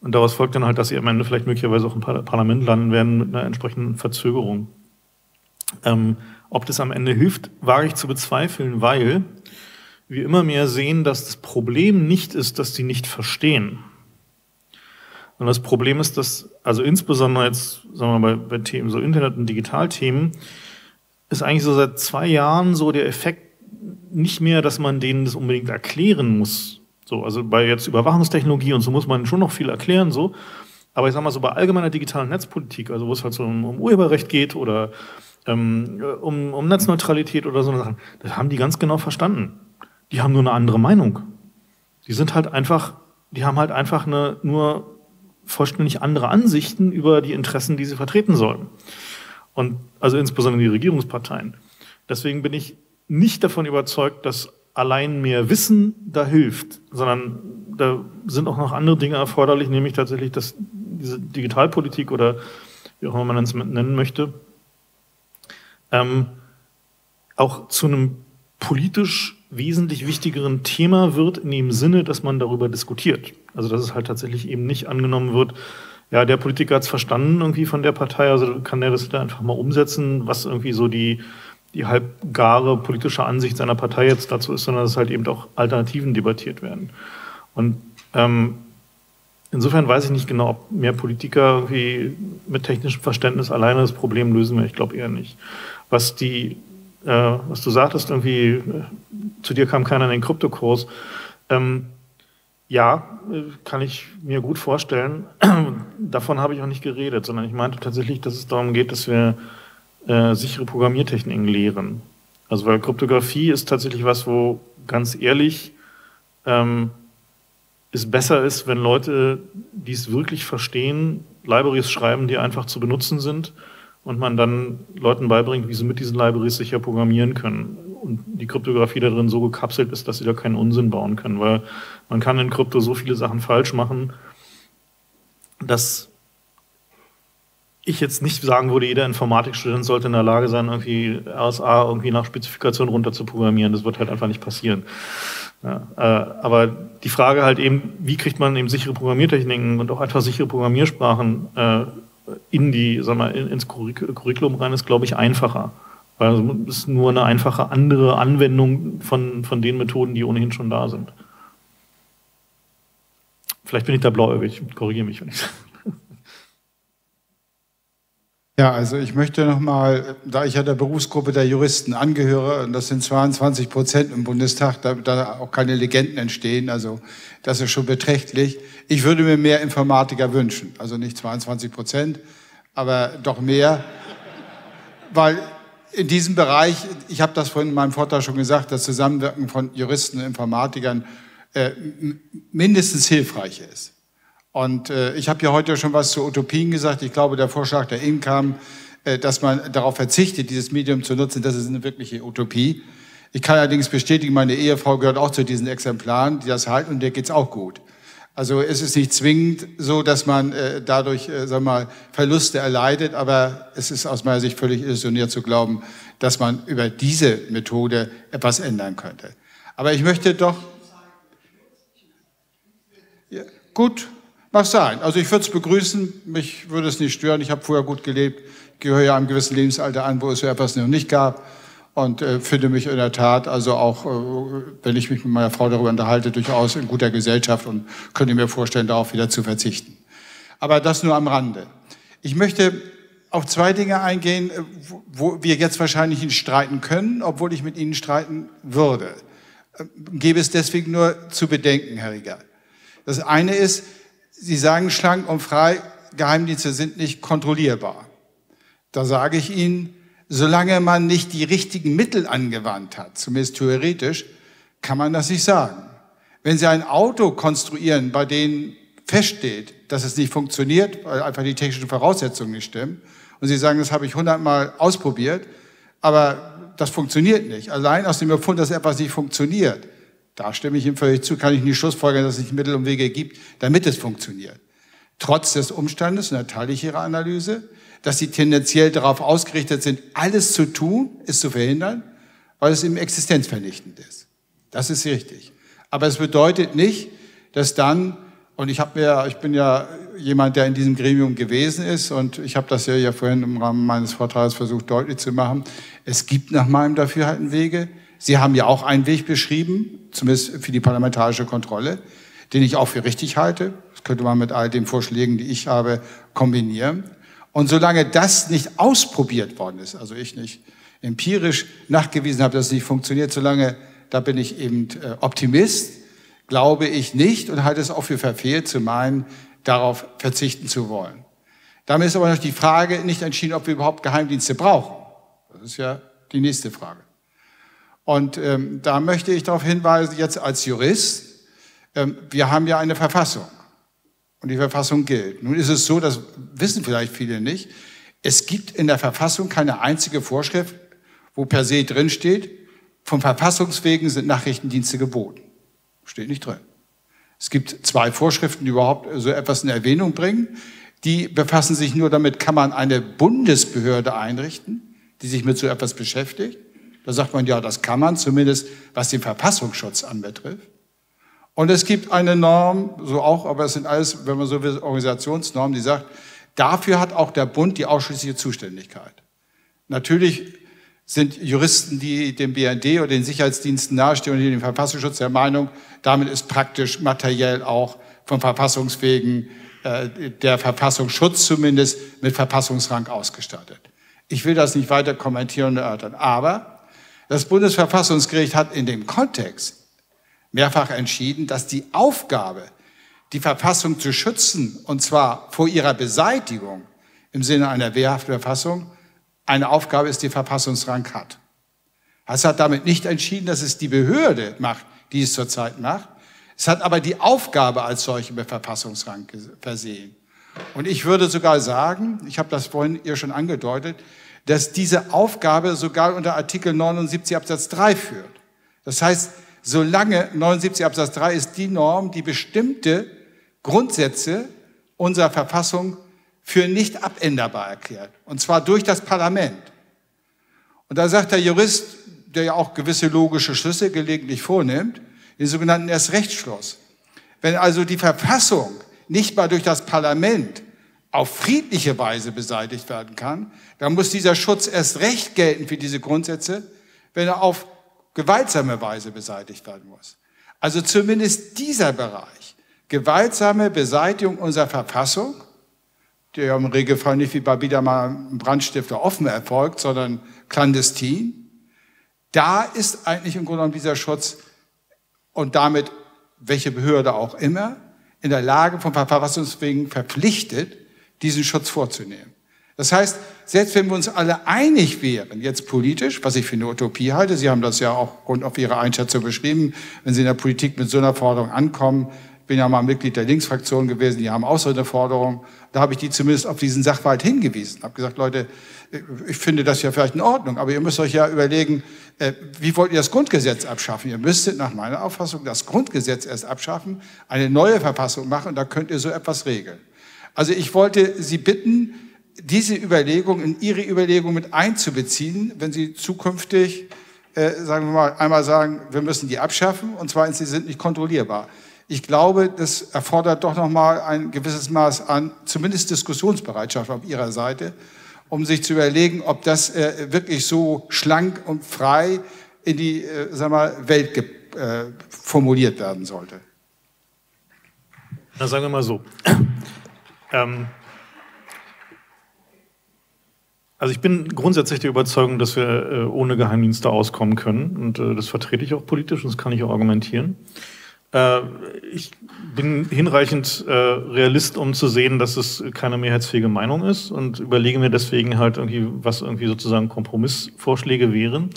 Und daraus folgt dann halt, dass sie am Ende vielleicht möglicherweise auch im Parlament landen werden mit einer entsprechenden Verzögerung. Ähm, ob das am Ende hilft, wage ich zu bezweifeln, weil wir immer mehr sehen, dass das Problem nicht ist, dass sie nicht verstehen. Und das Problem ist, dass, also insbesondere jetzt, sagen wir mal, bei, Themen, so Internet- und Digitalthemen, ist eigentlich so seit zwei Jahren so der Effekt nicht mehr, dass man denen das unbedingt erklären muss. So, also bei jetzt Überwachungstechnologie und so muss man schon noch viel erklären, so. Aber ich sag mal so bei allgemeiner digitalen Netzpolitik, also wo es halt so um, um Urheberrecht geht oder ähm, um, um Netzneutralität oder so Sachen, das haben die ganz genau verstanden. Die haben nur eine andere Meinung. Die sind halt einfach, die haben halt einfach eine nur vollständig andere Ansichten über die Interessen, die sie vertreten sollen. Und also insbesondere die Regierungsparteien. Deswegen bin ich nicht davon überzeugt, dass allein mehr Wissen da hilft, sondern da sind auch noch andere Dinge erforderlich, nämlich tatsächlich, dass diese Digitalpolitik oder wie auch immer man es nennen möchte, ähm, auch zu einem politisch wesentlich wichtigeren Thema wird, in dem Sinne, dass man darüber diskutiert. Also dass es halt tatsächlich eben nicht angenommen wird, ja, der Politiker hat es verstanden irgendwie von der Partei, also kann der das da einfach mal umsetzen, was irgendwie so die, die halbgare politische Ansicht seiner Partei jetzt dazu ist, sondern dass halt eben auch Alternativen debattiert werden. Und ähm, insofern weiß ich nicht genau, ob mehr Politiker irgendwie mit technischem Verständnis alleine das Problem lösen werden. Ich glaube eher nicht. Was die äh, was du sagtest, irgendwie, äh, zu dir kam keiner in den Kryptokurs. Ähm, ja, kann ich mir gut vorstellen. <clears throat> Davon habe ich auch nicht geredet, sondern ich meinte tatsächlich, dass es darum geht, dass wir äh, sichere Programmiertechniken lehren. Also weil Kryptographie ist tatsächlich was, wo ganz ehrlich ähm, es besser ist, wenn Leute, die es wirklich verstehen, Libraries schreiben, die einfach zu benutzen sind und man dann Leuten beibringt, wie sie mit diesen Libraries sicher programmieren können und die Kryptographie da drin so gekapselt ist, dass sie da keinen Unsinn bauen können, weil man kann in Krypto so viele Sachen falsch machen, dass ich jetzt nicht sagen würde, jeder Informatikstudent sollte in der Lage sein, irgendwie RSA irgendwie nach Spezifikation runter zu programmieren. Das wird halt einfach nicht passieren. Ja, äh, aber die Frage halt eben, wie kriegt man eben sichere Programmiertechniken und auch einfach sichere Programmiersprachen äh, in die, sag mal, ins Curriculum rein, ist, glaube ich, einfacher. Weil es ist nur eine einfache andere Anwendung von, von den Methoden, die ohnehin schon da sind. Vielleicht bin ich da blauäugig, korrigiere mich, wenn ich Ja, also ich möchte nochmal, da ich ja der Berufsgruppe der Juristen angehöre, und das sind 22 Prozent im Bundestag, da, da auch keine Legenden entstehen, also das ist schon beträchtlich. Ich würde mir mehr Informatiker wünschen, also nicht 22 Prozent, aber doch mehr, weil in diesem Bereich, ich habe das vorhin in meinem Vortrag schon gesagt, das Zusammenwirken von Juristen und Informatikern äh, mindestens hilfreich ist. Und äh, ich habe ja heute schon was zu Utopien gesagt. Ich glaube, der Vorschlag der Income, äh, dass man darauf verzichtet, dieses Medium zu nutzen, das ist eine wirkliche Utopie. Ich kann allerdings bestätigen, meine Ehefrau gehört auch zu diesen Exemplaren, die das halten und der geht's auch gut. Also es ist nicht zwingend so, dass man äh, dadurch, äh, wir mal, Verluste erleidet, aber es ist aus meiner Sicht völlig illusioniert zu glauben, dass man über diese Methode etwas ändern könnte. Aber ich möchte doch... Ja, gut, Mag sein. Also ich würde es begrüßen, mich würde es nicht stören. Ich habe vorher gut gelebt, gehöre ja einem gewissen Lebensalter an, wo es so etwas noch nicht gab und äh, finde mich in der Tat, also auch, äh, wenn ich mich mit meiner Frau darüber unterhalte, durchaus in guter Gesellschaft und könnte mir vorstellen, darauf wieder zu verzichten. Aber das nur am Rande. Ich möchte auf zwei Dinge eingehen, äh, wo wir jetzt wahrscheinlich nicht streiten können, obwohl ich mit Ihnen streiten würde. Äh, gebe es deswegen nur zu bedenken, Herr Rieger. Das eine ist, Sie sagen schlank und frei, Geheimdienste sind nicht kontrollierbar. Da sage ich Ihnen, solange man nicht die richtigen Mittel angewandt hat, zumindest theoretisch, kann man das nicht sagen. Wenn Sie ein Auto konstruieren, bei dem feststeht, dass es nicht funktioniert, weil einfach die technischen Voraussetzungen nicht stimmen, und Sie sagen, das habe ich hundertmal ausprobiert, aber das funktioniert nicht. Allein aus dem Befund, dass etwas nicht funktioniert, da stimme ich ihm völlig zu, kann ich nicht schlussfolgern, dass es nicht Mittel und Wege gibt, damit es funktioniert. Trotz des Umstandes, und da teile ich Ihre Analyse, dass sie tendenziell darauf ausgerichtet sind, alles zu tun, es zu verhindern, weil es eben existenzvernichtend ist. Das ist richtig. Aber es bedeutet nicht, dass dann Und ich habe mir, ich bin ja jemand, der in diesem Gremium gewesen ist und ich habe das ja, ja vorhin im Rahmen meines Vortrags versucht deutlich zu machen. Es gibt nach meinem Dafürhalten Wege. Sie haben ja auch einen Weg beschrieben, zumindest für die parlamentarische Kontrolle, den ich auch für richtig halte. Das könnte man mit all den Vorschlägen, die ich habe, kombinieren. Und solange das nicht ausprobiert worden ist, also ich nicht empirisch nachgewiesen habe, dass es nicht funktioniert, solange, da bin ich eben äh, Optimist, glaube ich nicht und halte es auch für verfehlt zu meinen, darauf verzichten zu wollen. Damit ist aber noch die Frage nicht entschieden, ob wir überhaupt Geheimdienste brauchen. Das ist ja die nächste Frage. Und ähm, da möchte ich darauf hinweisen, jetzt als Jurist, ähm, wir haben ja eine Verfassung und die Verfassung gilt. Nun ist es so, das wissen vielleicht viele nicht, es gibt in der Verfassung keine einzige Vorschrift, wo per se drinsteht, vom Verfassungswegen sind Nachrichtendienste geboten. Steht nicht drin. Es gibt zwei Vorschriften, die überhaupt so etwas in Erwähnung bringen. Die befassen sich nur damit, kann man eine Bundesbehörde einrichten, die sich mit so etwas beschäftigt. Da sagt man, ja, das kann man, zumindest was den Verfassungsschutz anbetrifft. Und es gibt eine Norm, so auch, aber es sind alles, wenn man so will, Organisationsnormen, die sagt, dafür hat auch der Bund die ausschließliche Zuständigkeit. Natürlich sind Juristen, die dem BND oder den Sicherheitsdiensten nahestehen und dem Verfassungsschutz der Meinung, damit ist praktisch materiell auch vom Verfassungswegen äh, der Verfassungsschutz zumindest mit Verfassungsrang ausgestattet. Ich will das nicht weiter kommentieren und erörtern, aber das Bundesverfassungsgericht hat in dem Kontext mehrfach entschieden, dass die Aufgabe, die Verfassung zu schützen, und zwar vor ihrer Beseitigung im Sinne einer wehrhaften Verfassung, eine Aufgabe ist, die Verfassungsrang hat. Es hat damit nicht entschieden, dass es die Behörde macht, die es zurzeit macht. Es hat aber die Aufgabe als solche mit Verfassungsrang versehen. Und ich würde sogar sagen, ich habe das vorhin ihr schon angedeutet, dass diese Aufgabe sogar unter Artikel 79 Absatz 3 führt. Das heißt, solange 79 Absatz 3 ist die Norm, die bestimmte Grundsätze unserer Verfassung für nicht abänderbar erklärt. Und zwar durch das Parlament. Und da sagt der Jurist, der ja auch gewisse logische Schlüsse gelegentlich vornimmt, den sogenannten Erstrechtsschluss. Wenn also die Verfassung nicht mal durch das Parlament auf friedliche Weise beseitigt werden kann, dann muss dieser Schutz erst recht gelten für diese Grundsätze, wenn er auf gewaltsame Weise beseitigt werden muss. Also zumindest dieser Bereich, gewaltsame Beseitigung unserer Verfassung, der im Regelfall nicht wie bei wieder mal einem Brandstifter offen erfolgt, sondern clandestin. Da ist eigentlich im Grunde genommen dieser Schutz und damit welche Behörde auch immer in der Lage, vom Verfassungswegen verpflichtet, diesen Schutz vorzunehmen. Das heißt, selbst wenn wir uns alle einig wären, jetzt politisch, was ich für eine Utopie halte, Sie haben das ja auch rund auf Ihre Einschätzung beschrieben, wenn Sie in der Politik mit so einer Forderung ankommen, bin ja mal Mitglied der Linksfraktion gewesen, die haben auch so eine Forderung. Da habe ich die zumindest auf diesen Sachverhalt hingewiesen. Habe gesagt, Leute, ich finde das ja vielleicht in Ordnung, aber ihr müsst euch ja überlegen, äh, wie wollt ihr das Grundgesetz abschaffen? Ihr müsstet nach meiner Auffassung das Grundgesetz erst abschaffen, eine neue Verfassung machen und da könnt ihr so etwas regeln. Also ich wollte Sie bitten, diese Überlegung in Ihre Überlegung mit einzubeziehen, wenn Sie zukünftig, äh, sagen wir mal, einmal sagen, wir müssen die abschaffen und zweitens, sie sind nicht kontrollierbar. Ich glaube, das erfordert doch noch mal ein gewisses Maß an zumindest Diskussionsbereitschaft auf Ihrer Seite, um sich zu überlegen, ob das äh, wirklich so schlank und frei in die äh, sag mal, Welt äh, formuliert werden sollte. Na, sagen wir mal so. Ähm, also ich bin grundsätzlich der Überzeugung, dass wir äh, ohne Geheimdienste auskommen können. Und äh, das vertrete ich auch politisch und das kann ich auch argumentieren. Äh, ich bin hinreichend äh, Realist, um zu sehen, dass es keine mehrheitsfähige Meinung ist und überlege mir deswegen halt irgendwie, was irgendwie sozusagen Kompromissvorschläge wären.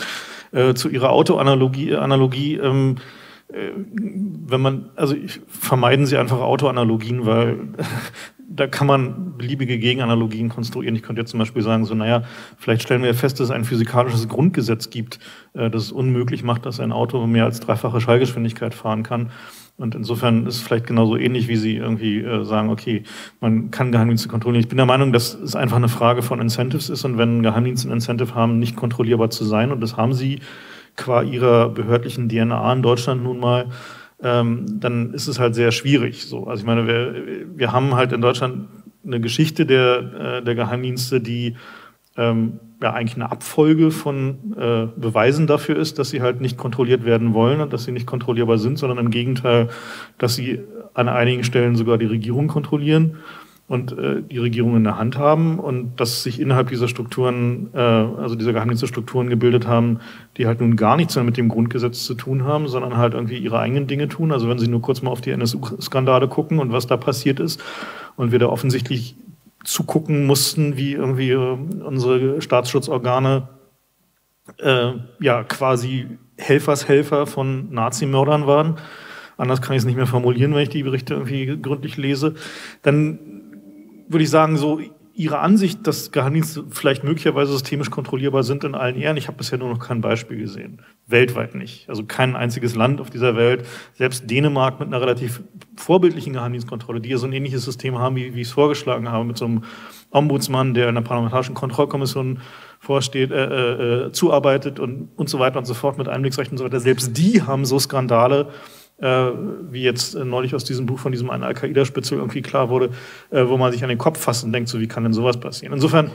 Äh, zu Ihrer Autoanalogie, Analogie, ähm, äh, wenn man, also ich, vermeiden Sie einfach Autoanalogien, weil da kann man beliebige Gegenanalogien konstruieren. Ich könnte jetzt zum Beispiel sagen, so, naja, vielleicht stellen wir fest, dass es ein physikalisches Grundgesetz gibt, äh, das es unmöglich macht, dass ein Auto mehr als dreifache Schallgeschwindigkeit fahren kann. Und insofern ist es vielleicht genauso ähnlich, wie Sie irgendwie äh, sagen, okay, man kann Geheimdienste kontrollieren. Ich bin der Meinung, dass es einfach eine Frage von Incentives ist und wenn Geheimdienste ein Incentive haben, nicht kontrollierbar zu sein, und das haben sie qua ihrer behördlichen DNA in Deutschland nun mal, ähm, dann ist es halt sehr schwierig. So. Also ich meine, wir, wir haben halt in Deutschland eine Geschichte der, äh, der Geheimdienste, die ähm, ja eigentlich eine Abfolge von äh, Beweisen dafür ist, dass sie halt nicht kontrolliert werden wollen und dass sie nicht kontrollierbar sind, sondern im Gegenteil, dass sie an einigen Stellen sogar die Regierung kontrollieren und äh, die Regierung in der Hand haben und dass sich innerhalb dieser Strukturen, äh, also dieser Geheimdienststrukturen gebildet haben, die halt nun gar nichts mehr mit dem Grundgesetz zu tun haben, sondern halt irgendwie ihre eigenen Dinge tun. Also wenn Sie nur kurz mal auf die NSU-Skandale gucken und was da passiert ist und wir da offensichtlich zugucken mussten, wie irgendwie äh, unsere Staatsschutzorgane äh, ja quasi Helfershelfer von Nazimördern waren. Anders kann ich es nicht mehr formulieren, wenn ich die Berichte irgendwie gründlich lese. Dann würde ich sagen, so Ihre Ansicht, dass Geheimdienste vielleicht möglicherweise systemisch kontrollierbar sind in allen Ehren. Ich habe bisher nur noch kein Beispiel gesehen. Weltweit nicht. Also kein einziges Land auf dieser Welt, selbst Dänemark mit einer relativ vorbildlichen Geheimdienstkontrolle, die ja so ein ähnliches System haben, wie, wie ich es vorgeschlagen habe, mit so einem Ombudsmann, der in der Parlamentarischen Kontrollkommission vorsteht, äh, äh, äh zuarbeitet und, und so weiter und so fort mit Einblicksrechten und so weiter. Selbst die haben so Skandale, äh, wie jetzt äh, neulich aus diesem Buch von diesem einen Al-Qaida-Spitzel irgendwie klar wurde, äh, wo man sich an den Kopf fasst und denkt, so wie kann denn sowas passieren? Insofern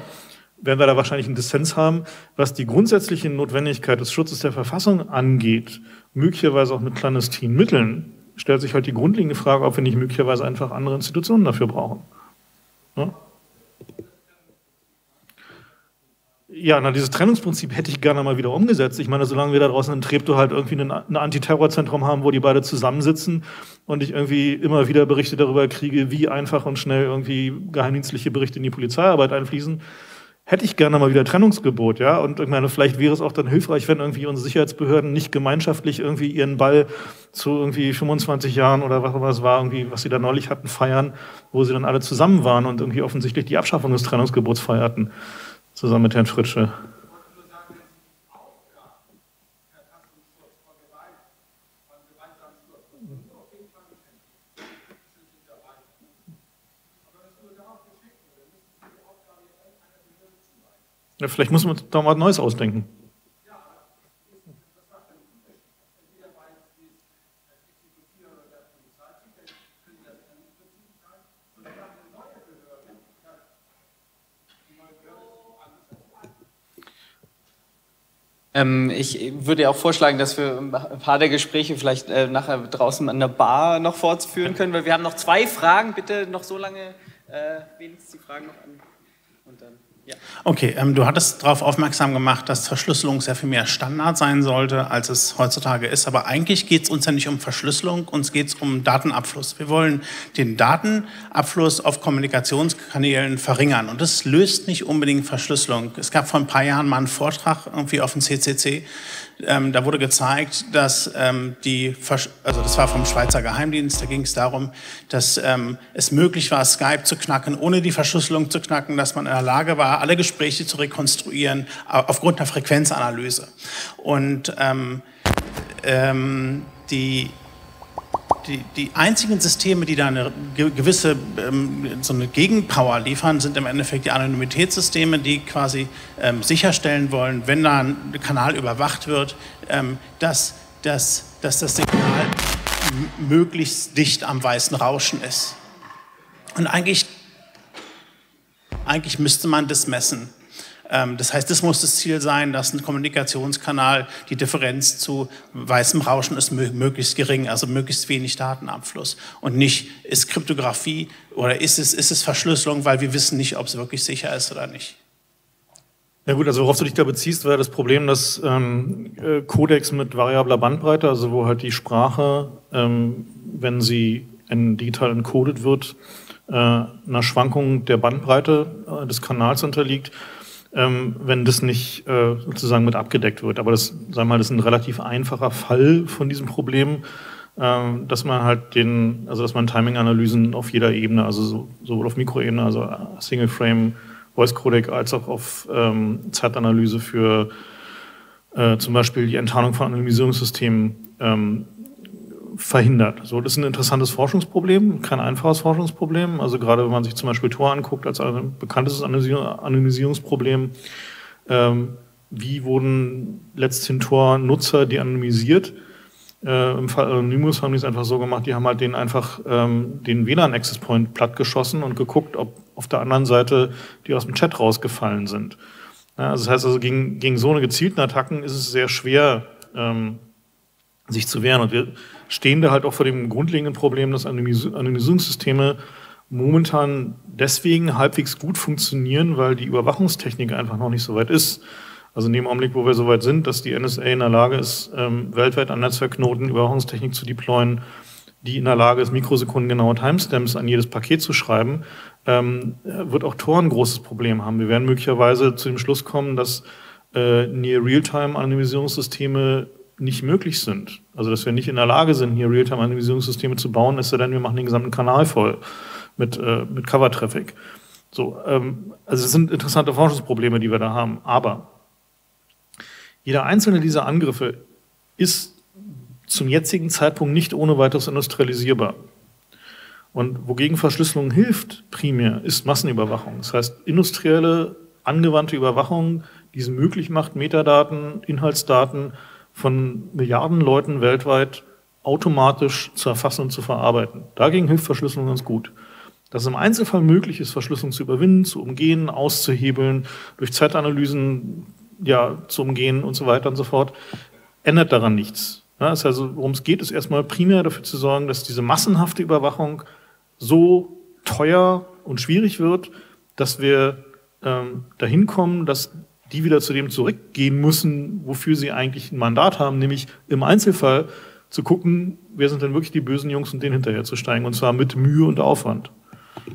werden wir da wahrscheinlich einen Dissens haben, was die grundsätzliche Notwendigkeit des Schutzes der Verfassung angeht, möglicherweise auch mit clandestinen Mitteln, stellt sich halt die grundlegende Frage, ob wir nicht möglicherweise einfach andere Institutionen dafür brauchen. Ja? Ja, na, dieses Trennungsprinzip hätte ich gerne mal wieder umgesetzt. Ich meine, solange wir da draußen in Treptow halt irgendwie ein, ein Antiterrorzentrum haben, wo die beide zusammensitzen und ich irgendwie immer wieder Berichte darüber kriege, wie einfach und schnell irgendwie geheimdienstliche Berichte in die Polizeiarbeit einfließen, hätte ich gerne mal wieder Trennungsgebot, ja. Und ich meine, vielleicht wäre es auch dann hilfreich, wenn irgendwie unsere Sicherheitsbehörden nicht gemeinschaftlich irgendwie ihren Ball zu irgendwie 25 Jahren oder was immer es war, irgendwie, was sie da neulich hatten, feiern, wo sie dann alle zusammen waren und irgendwie offensichtlich die Abschaffung des Trennungsgebots feierten zusammen mit Herrn Fritsche. Ja, vielleicht muss man da mal was Neues ausdenken. Ähm, ich würde auch vorschlagen, dass wir ein paar der Gespräche vielleicht äh, nachher draußen an der Bar noch fortführen können, weil wir haben noch zwei Fragen. Bitte noch so lange äh, wenigstens die Fragen noch an. Und dann. Okay, ähm, du hattest darauf aufmerksam gemacht, dass Verschlüsselung sehr viel mehr Standard sein sollte, als es heutzutage ist. Aber eigentlich geht es uns ja nicht um Verschlüsselung, uns geht es um Datenabfluss. Wir wollen den Datenabfluss auf Kommunikationskanälen verringern. Und das löst nicht unbedingt Verschlüsselung. Es gab vor ein paar Jahren mal einen Vortrag irgendwie auf dem CCC, ähm, da wurde gezeigt, dass ähm, die, also das war vom Schweizer Geheimdienst, da ging es darum, dass ähm, es möglich war, Skype zu knacken, ohne die Verschlüsselung zu knacken, dass man in der Lage war, alle Gespräche zu rekonstruieren aufgrund der Frequenzanalyse. Und ähm, ähm, die die, die einzigen Systeme, die da eine gewisse ähm, so eine Gegenpower liefern, sind im Endeffekt die Anonymitätssysteme, die quasi ähm, sicherstellen wollen, wenn da ein Kanal überwacht wird, ähm, dass, dass, dass das Signal möglichst dicht am weißen Rauschen ist. Und eigentlich, eigentlich müsste man das messen. Ähm, das heißt, das muss das Ziel sein, dass ein Kommunikationskanal die Differenz zu weißem Rauschen ist möglichst gering, also möglichst wenig Datenabfluss. Und nicht ist Kryptographie oder ist es, ist es Verschlüsselung, weil wir wissen nicht, ob es wirklich sicher ist oder nicht. Ja gut, also worauf du dich da beziehst, war das Problem, dass ähm, äh, Codex mit variabler Bandbreite, also wo halt die Sprache, ähm, wenn sie in digital encoded wird, äh, einer Schwankung der Bandbreite äh, des Kanals unterliegt ähm, wenn das nicht äh, sozusagen mit abgedeckt wird. Aber das, sagen wir mal, das ist ein relativ einfacher Fall von diesem Problem, ähm, dass man halt den, also dass man Timing-Analysen auf jeder Ebene, also so, sowohl auf Mikroebene, also Single Frame, Voice Codec, als auch auf ähm, Zeitanalyse für äh, zum Beispiel die Enttarnung von Anonymisierungssystemen ähm, verhindert. So, das ist ein interessantes Forschungsproblem, kein einfaches Forschungsproblem. Also gerade wenn man sich zum Beispiel Tor anguckt als ein bekanntes Anonymisierungsproblem, ähm, wie wurden letzthin Tor-Nutzer de-anonymisiert? Äh, Im Fall Anonymous haben die es einfach so gemacht, die haben halt den einfach ähm, den WLAN-Access Point plattgeschossen und geguckt, ob auf der anderen Seite die aus dem Chat rausgefallen sind. Ja, also das heißt also, gegen, gegen so eine gezielten Attacken ist es sehr schwer, ähm, sich zu wehren. Und wir stehen da halt auch vor dem grundlegenden Problem, dass Anonymisierungssysteme momentan deswegen halbwegs gut funktionieren, weil die Überwachungstechnik einfach noch nicht so weit ist. Also in dem Augenblick, wo wir so weit sind, dass die NSA in der Lage ist, ähm, weltweit an Netzwerkknoten Überwachungstechnik zu deployen, die in der Lage ist, mikrosekundengenaue Timestamps an jedes Paket zu schreiben, ähm, wird auch Tor ein großes Problem haben. Wir werden möglicherweise zu dem Schluss kommen, dass äh, Near-Real-Time-Anonymisierungssysteme nicht möglich sind. Also dass wir nicht in der Lage sind, hier Real-Time-Anonymisierungssysteme zu bauen, ist ja dann, wir machen den gesamten Kanal voll mit, äh, mit Cover-Traffic. So, ähm, also es sind interessante Forschungsprobleme, die wir da haben. Aber jeder einzelne dieser Angriffe ist zum jetzigen Zeitpunkt nicht ohne weiteres industrialisierbar. Und wogegen Verschlüsselung hilft, primär, ist Massenüberwachung. Das heißt, industrielle, angewandte Überwachung, die es möglich macht, Metadaten, Inhaltsdaten von Milliarden Leuten weltweit automatisch zu erfassen und zu verarbeiten. Dagegen hilft Verschlüsselung ganz gut. Dass es im Einzelfall möglich ist, Verschlüsselung zu überwinden, zu umgehen, auszuhebeln, durch Zeitanalysen ja, zu umgehen und so weiter und so fort, ändert daran nichts. Ja, heißt also, worum es geht, ist erstmal primär dafür zu sorgen, dass diese massenhafte Überwachung so teuer und schwierig wird, dass wir ähm, dahin kommen, dass die wieder zu dem zurückgehen müssen, wofür sie eigentlich ein Mandat haben, nämlich im Einzelfall zu gucken, wer sind denn wirklich die bösen Jungs und denen hinterher zu steigen, und zwar mit Mühe und Aufwand. Ähm,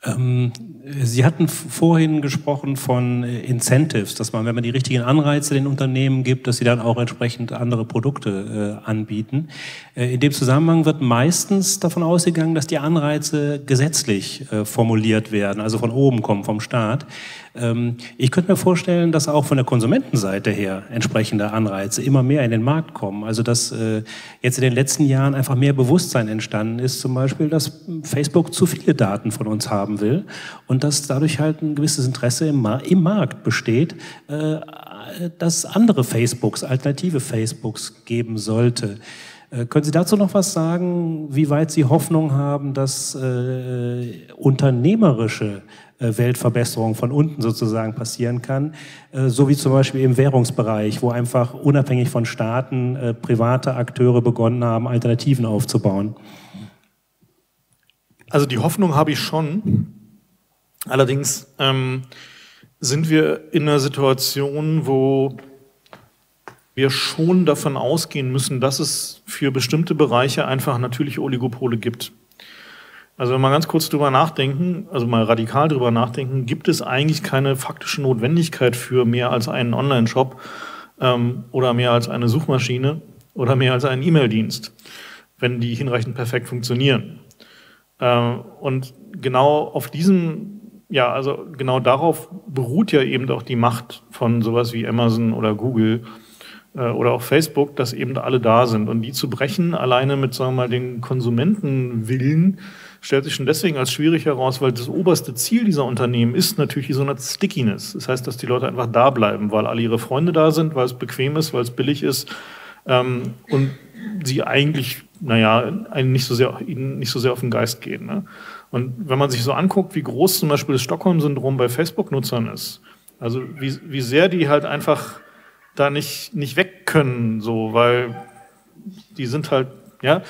Sie hatten vorhin gesprochen von äh, Incentives, dass man, wenn man die richtigen Anreize den Unternehmen gibt, dass sie dann auch entsprechend andere Produkte äh, anbieten. Äh, in dem Zusammenhang wird meistens davon ausgegangen, dass die Anreize gesetzlich formuliert werden, also von oben kommen, vom Staat. Ähm, ich könnte mir vorstellen, dass auch von der Konsumentenseite her entsprechende Anreize immer mehr in den Markt kommen. Also dass äh, jetzt in den letzten Jahren einfach mehr Bewusstsein entstanden ist, zum Beispiel, dass Facebook zu viele Daten von uns haben will und dass dadurch halt ein gewisses Interesse im, Markt besteht, äh, dass andere Facebooks, alternative Facebooks geben sollte. Äh, können Sie dazu noch was sagen, wie weit Sie Hoffnung haben, dass äh, unternehmerische Weltverbesserung von unten sozusagen passieren kann, äh, so wie zum Beispiel im Währungsbereich, wo einfach unabhängig von Staaten äh, private Akteure begonnen haben, Alternativen aufzubauen? Also die Hoffnung habe ich schon. Allerdings ähm, sind wir in einer Situation, wo wir schon davon ausgehen müssen, dass es für bestimmte Bereiche einfach natürliche Oligopole gibt. Also wenn wir ganz kurz drüber nachdenken, also mal radikal drüber nachdenken, gibt es eigentlich keine faktische Notwendigkeit für mehr als einen Online-Shop ähm, oder mehr als eine Suchmaschine oder mehr als einen E-Mail-Dienst, wenn die hinreichend perfekt funktionieren. Ähm, und genau auf diesem, ja, also genau darauf beruht ja eben auch die Macht von sowas wie Amazon oder Google äh, oder auch Facebook, dass eben alle da sind. Und die zu brechen, alleine mit, sagen wir mal, den Konsumentenwillen, stellt sich schon deswegen als schwierig heraus, weil das oberste Ziel dieser Unternehmen ist natürlich so eine Stickiness. Das heißt, dass die Leute einfach da bleiben, weil alle ihre Freunde da sind, weil es bequem ist, weil es billig ist ähm, und sie eigentlich, naja, einen nicht so sehr, ihnen nicht so sehr auf den Geist gehen. Ne? Und wenn man sich so anguckt, wie groß zum Beispiel das Stockholm-Syndrom bei Facebook-Nutzern ist, also wie, wie sehr die halt einfach da nicht, nicht weg können, so, weil die sind halt, ja,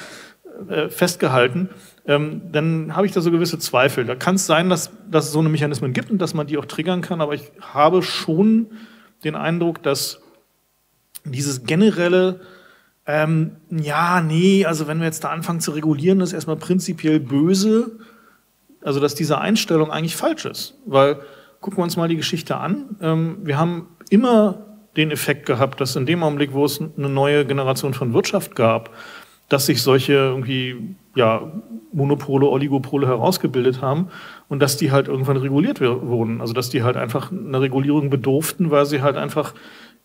äh, festgehalten ähm, dann habe ich da so gewisse Zweifel. Da kann es sein, dass, dass es so eine Mechanismen gibt und dass man die auch triggern kann, aber ich habe schon den Eindruck, dass dieses generelle, ähm, ja, nee, also wenn wir jetzt da anfangen zu regulieren, ist erstmal prinzipiell böse, also dass diese Einstellung eigentlich falsch ist. Weil, gucken wir uns mal die Geschichte an, ähm, wir haben immer den Effekt gehabt, dass in dem Augenblick, wo es eine neue Generation von Wirtschaft gab, dass sich solche irgendwie ja, Monopole, Oligopole herausgebildet haben und dass die halt irgendwann reguliert wurden. Also dass die halt einfach eine Regulierung bedurften, weil sie halt einfach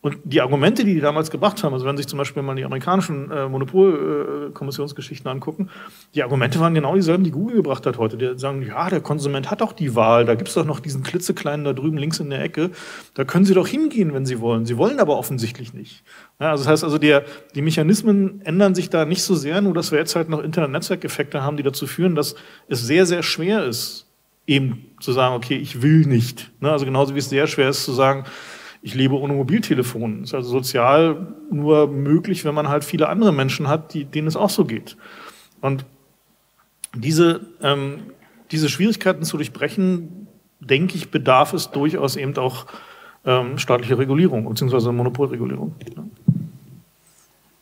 Und die Argumente, die die damals gebracht haben, also wenn sich zum Beispiel mal die amerikanischen äh, Monopolkommissionsgeschichten äh, angucken, die Argumente waren genau dieselben, die Google gebracht hat heute. Die sagen, ja, der Konsument hat doch die Wahl, da gibt's doch noch diesen klitzekleinen da drüben links in der Ecke, da können Sie doch hingehen, wenn Sie wollen. Sie wollen aber offensichtlich nicht. Ja, also das heißt also, der, die Mechanismen ändern sich da nicht so sehr, nur dass wir jetzt halt noch Internet-Netzwerkeffekte haben, die dazu führen, dass es sehr, sehr schwer ist, eben zu sagen, okay, ich will nicht. Ne? Also genauso wie es sehr schwer ist zu sagen, ich lebe ohne Mobiltelefon. Ist also sozial nur möglich, wenn man halt viele andere Menschen hat, die, denen es auch so geht. Und diese, ähm, diese Schwierigkeiten zu durchbrechen, denke ich, bedarf es durchaus eben auch ähm, staatlicher Regulierung bzw. Monopolregulierung. Ja.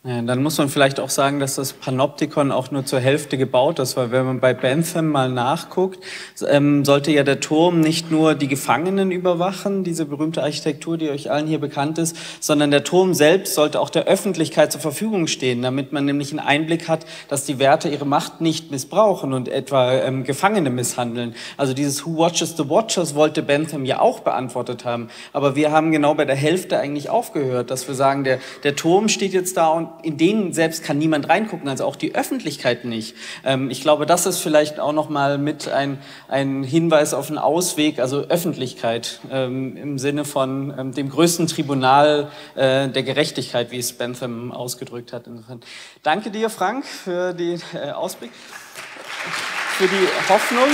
Ja, dann muss man vielleicht auch sagen, dass das Panoptikon auch nur zur Hälfte gebaut ist, weil wenn man bei Bentham mal nachguckt, ähm, sollte ja der Turm nicht nur die Gefangenen überwachen, diese berühmte Architektur, die euch allen hier bekannt ist, sondern der Turm selbst sollte auch der Öffentlichkeit zur Verfügung stehen, damit man nämlich einen Einblick hat, dass die Wärter ihre Macht nicht missbrauchen und etwa ähm, Gefangene misshandeln. Also dieses Who Watches the Watchers wollte Bentham ja auch beantwortet haben, aber wir haben genau bei der Hälfte eigentlich aufgehört, dass wir sagen, der, der Turm steht jetzt da und in denen selbst kann niemand reingucken, also auch die Öffentlichkeit nicht. Ähm, ich glaube, das ist vielleicht auch noch mal mit ein, ein Hinweis auf einen Ausweg, also Öffentlichkeit ähm, im Sinne von ähm, dem größten Tribunal äh, der Gerechtigkeit, wie es Bentham ausgedrückt hat. Danke dir, Frank, für den äh, Ausblick, für die Hoffnung.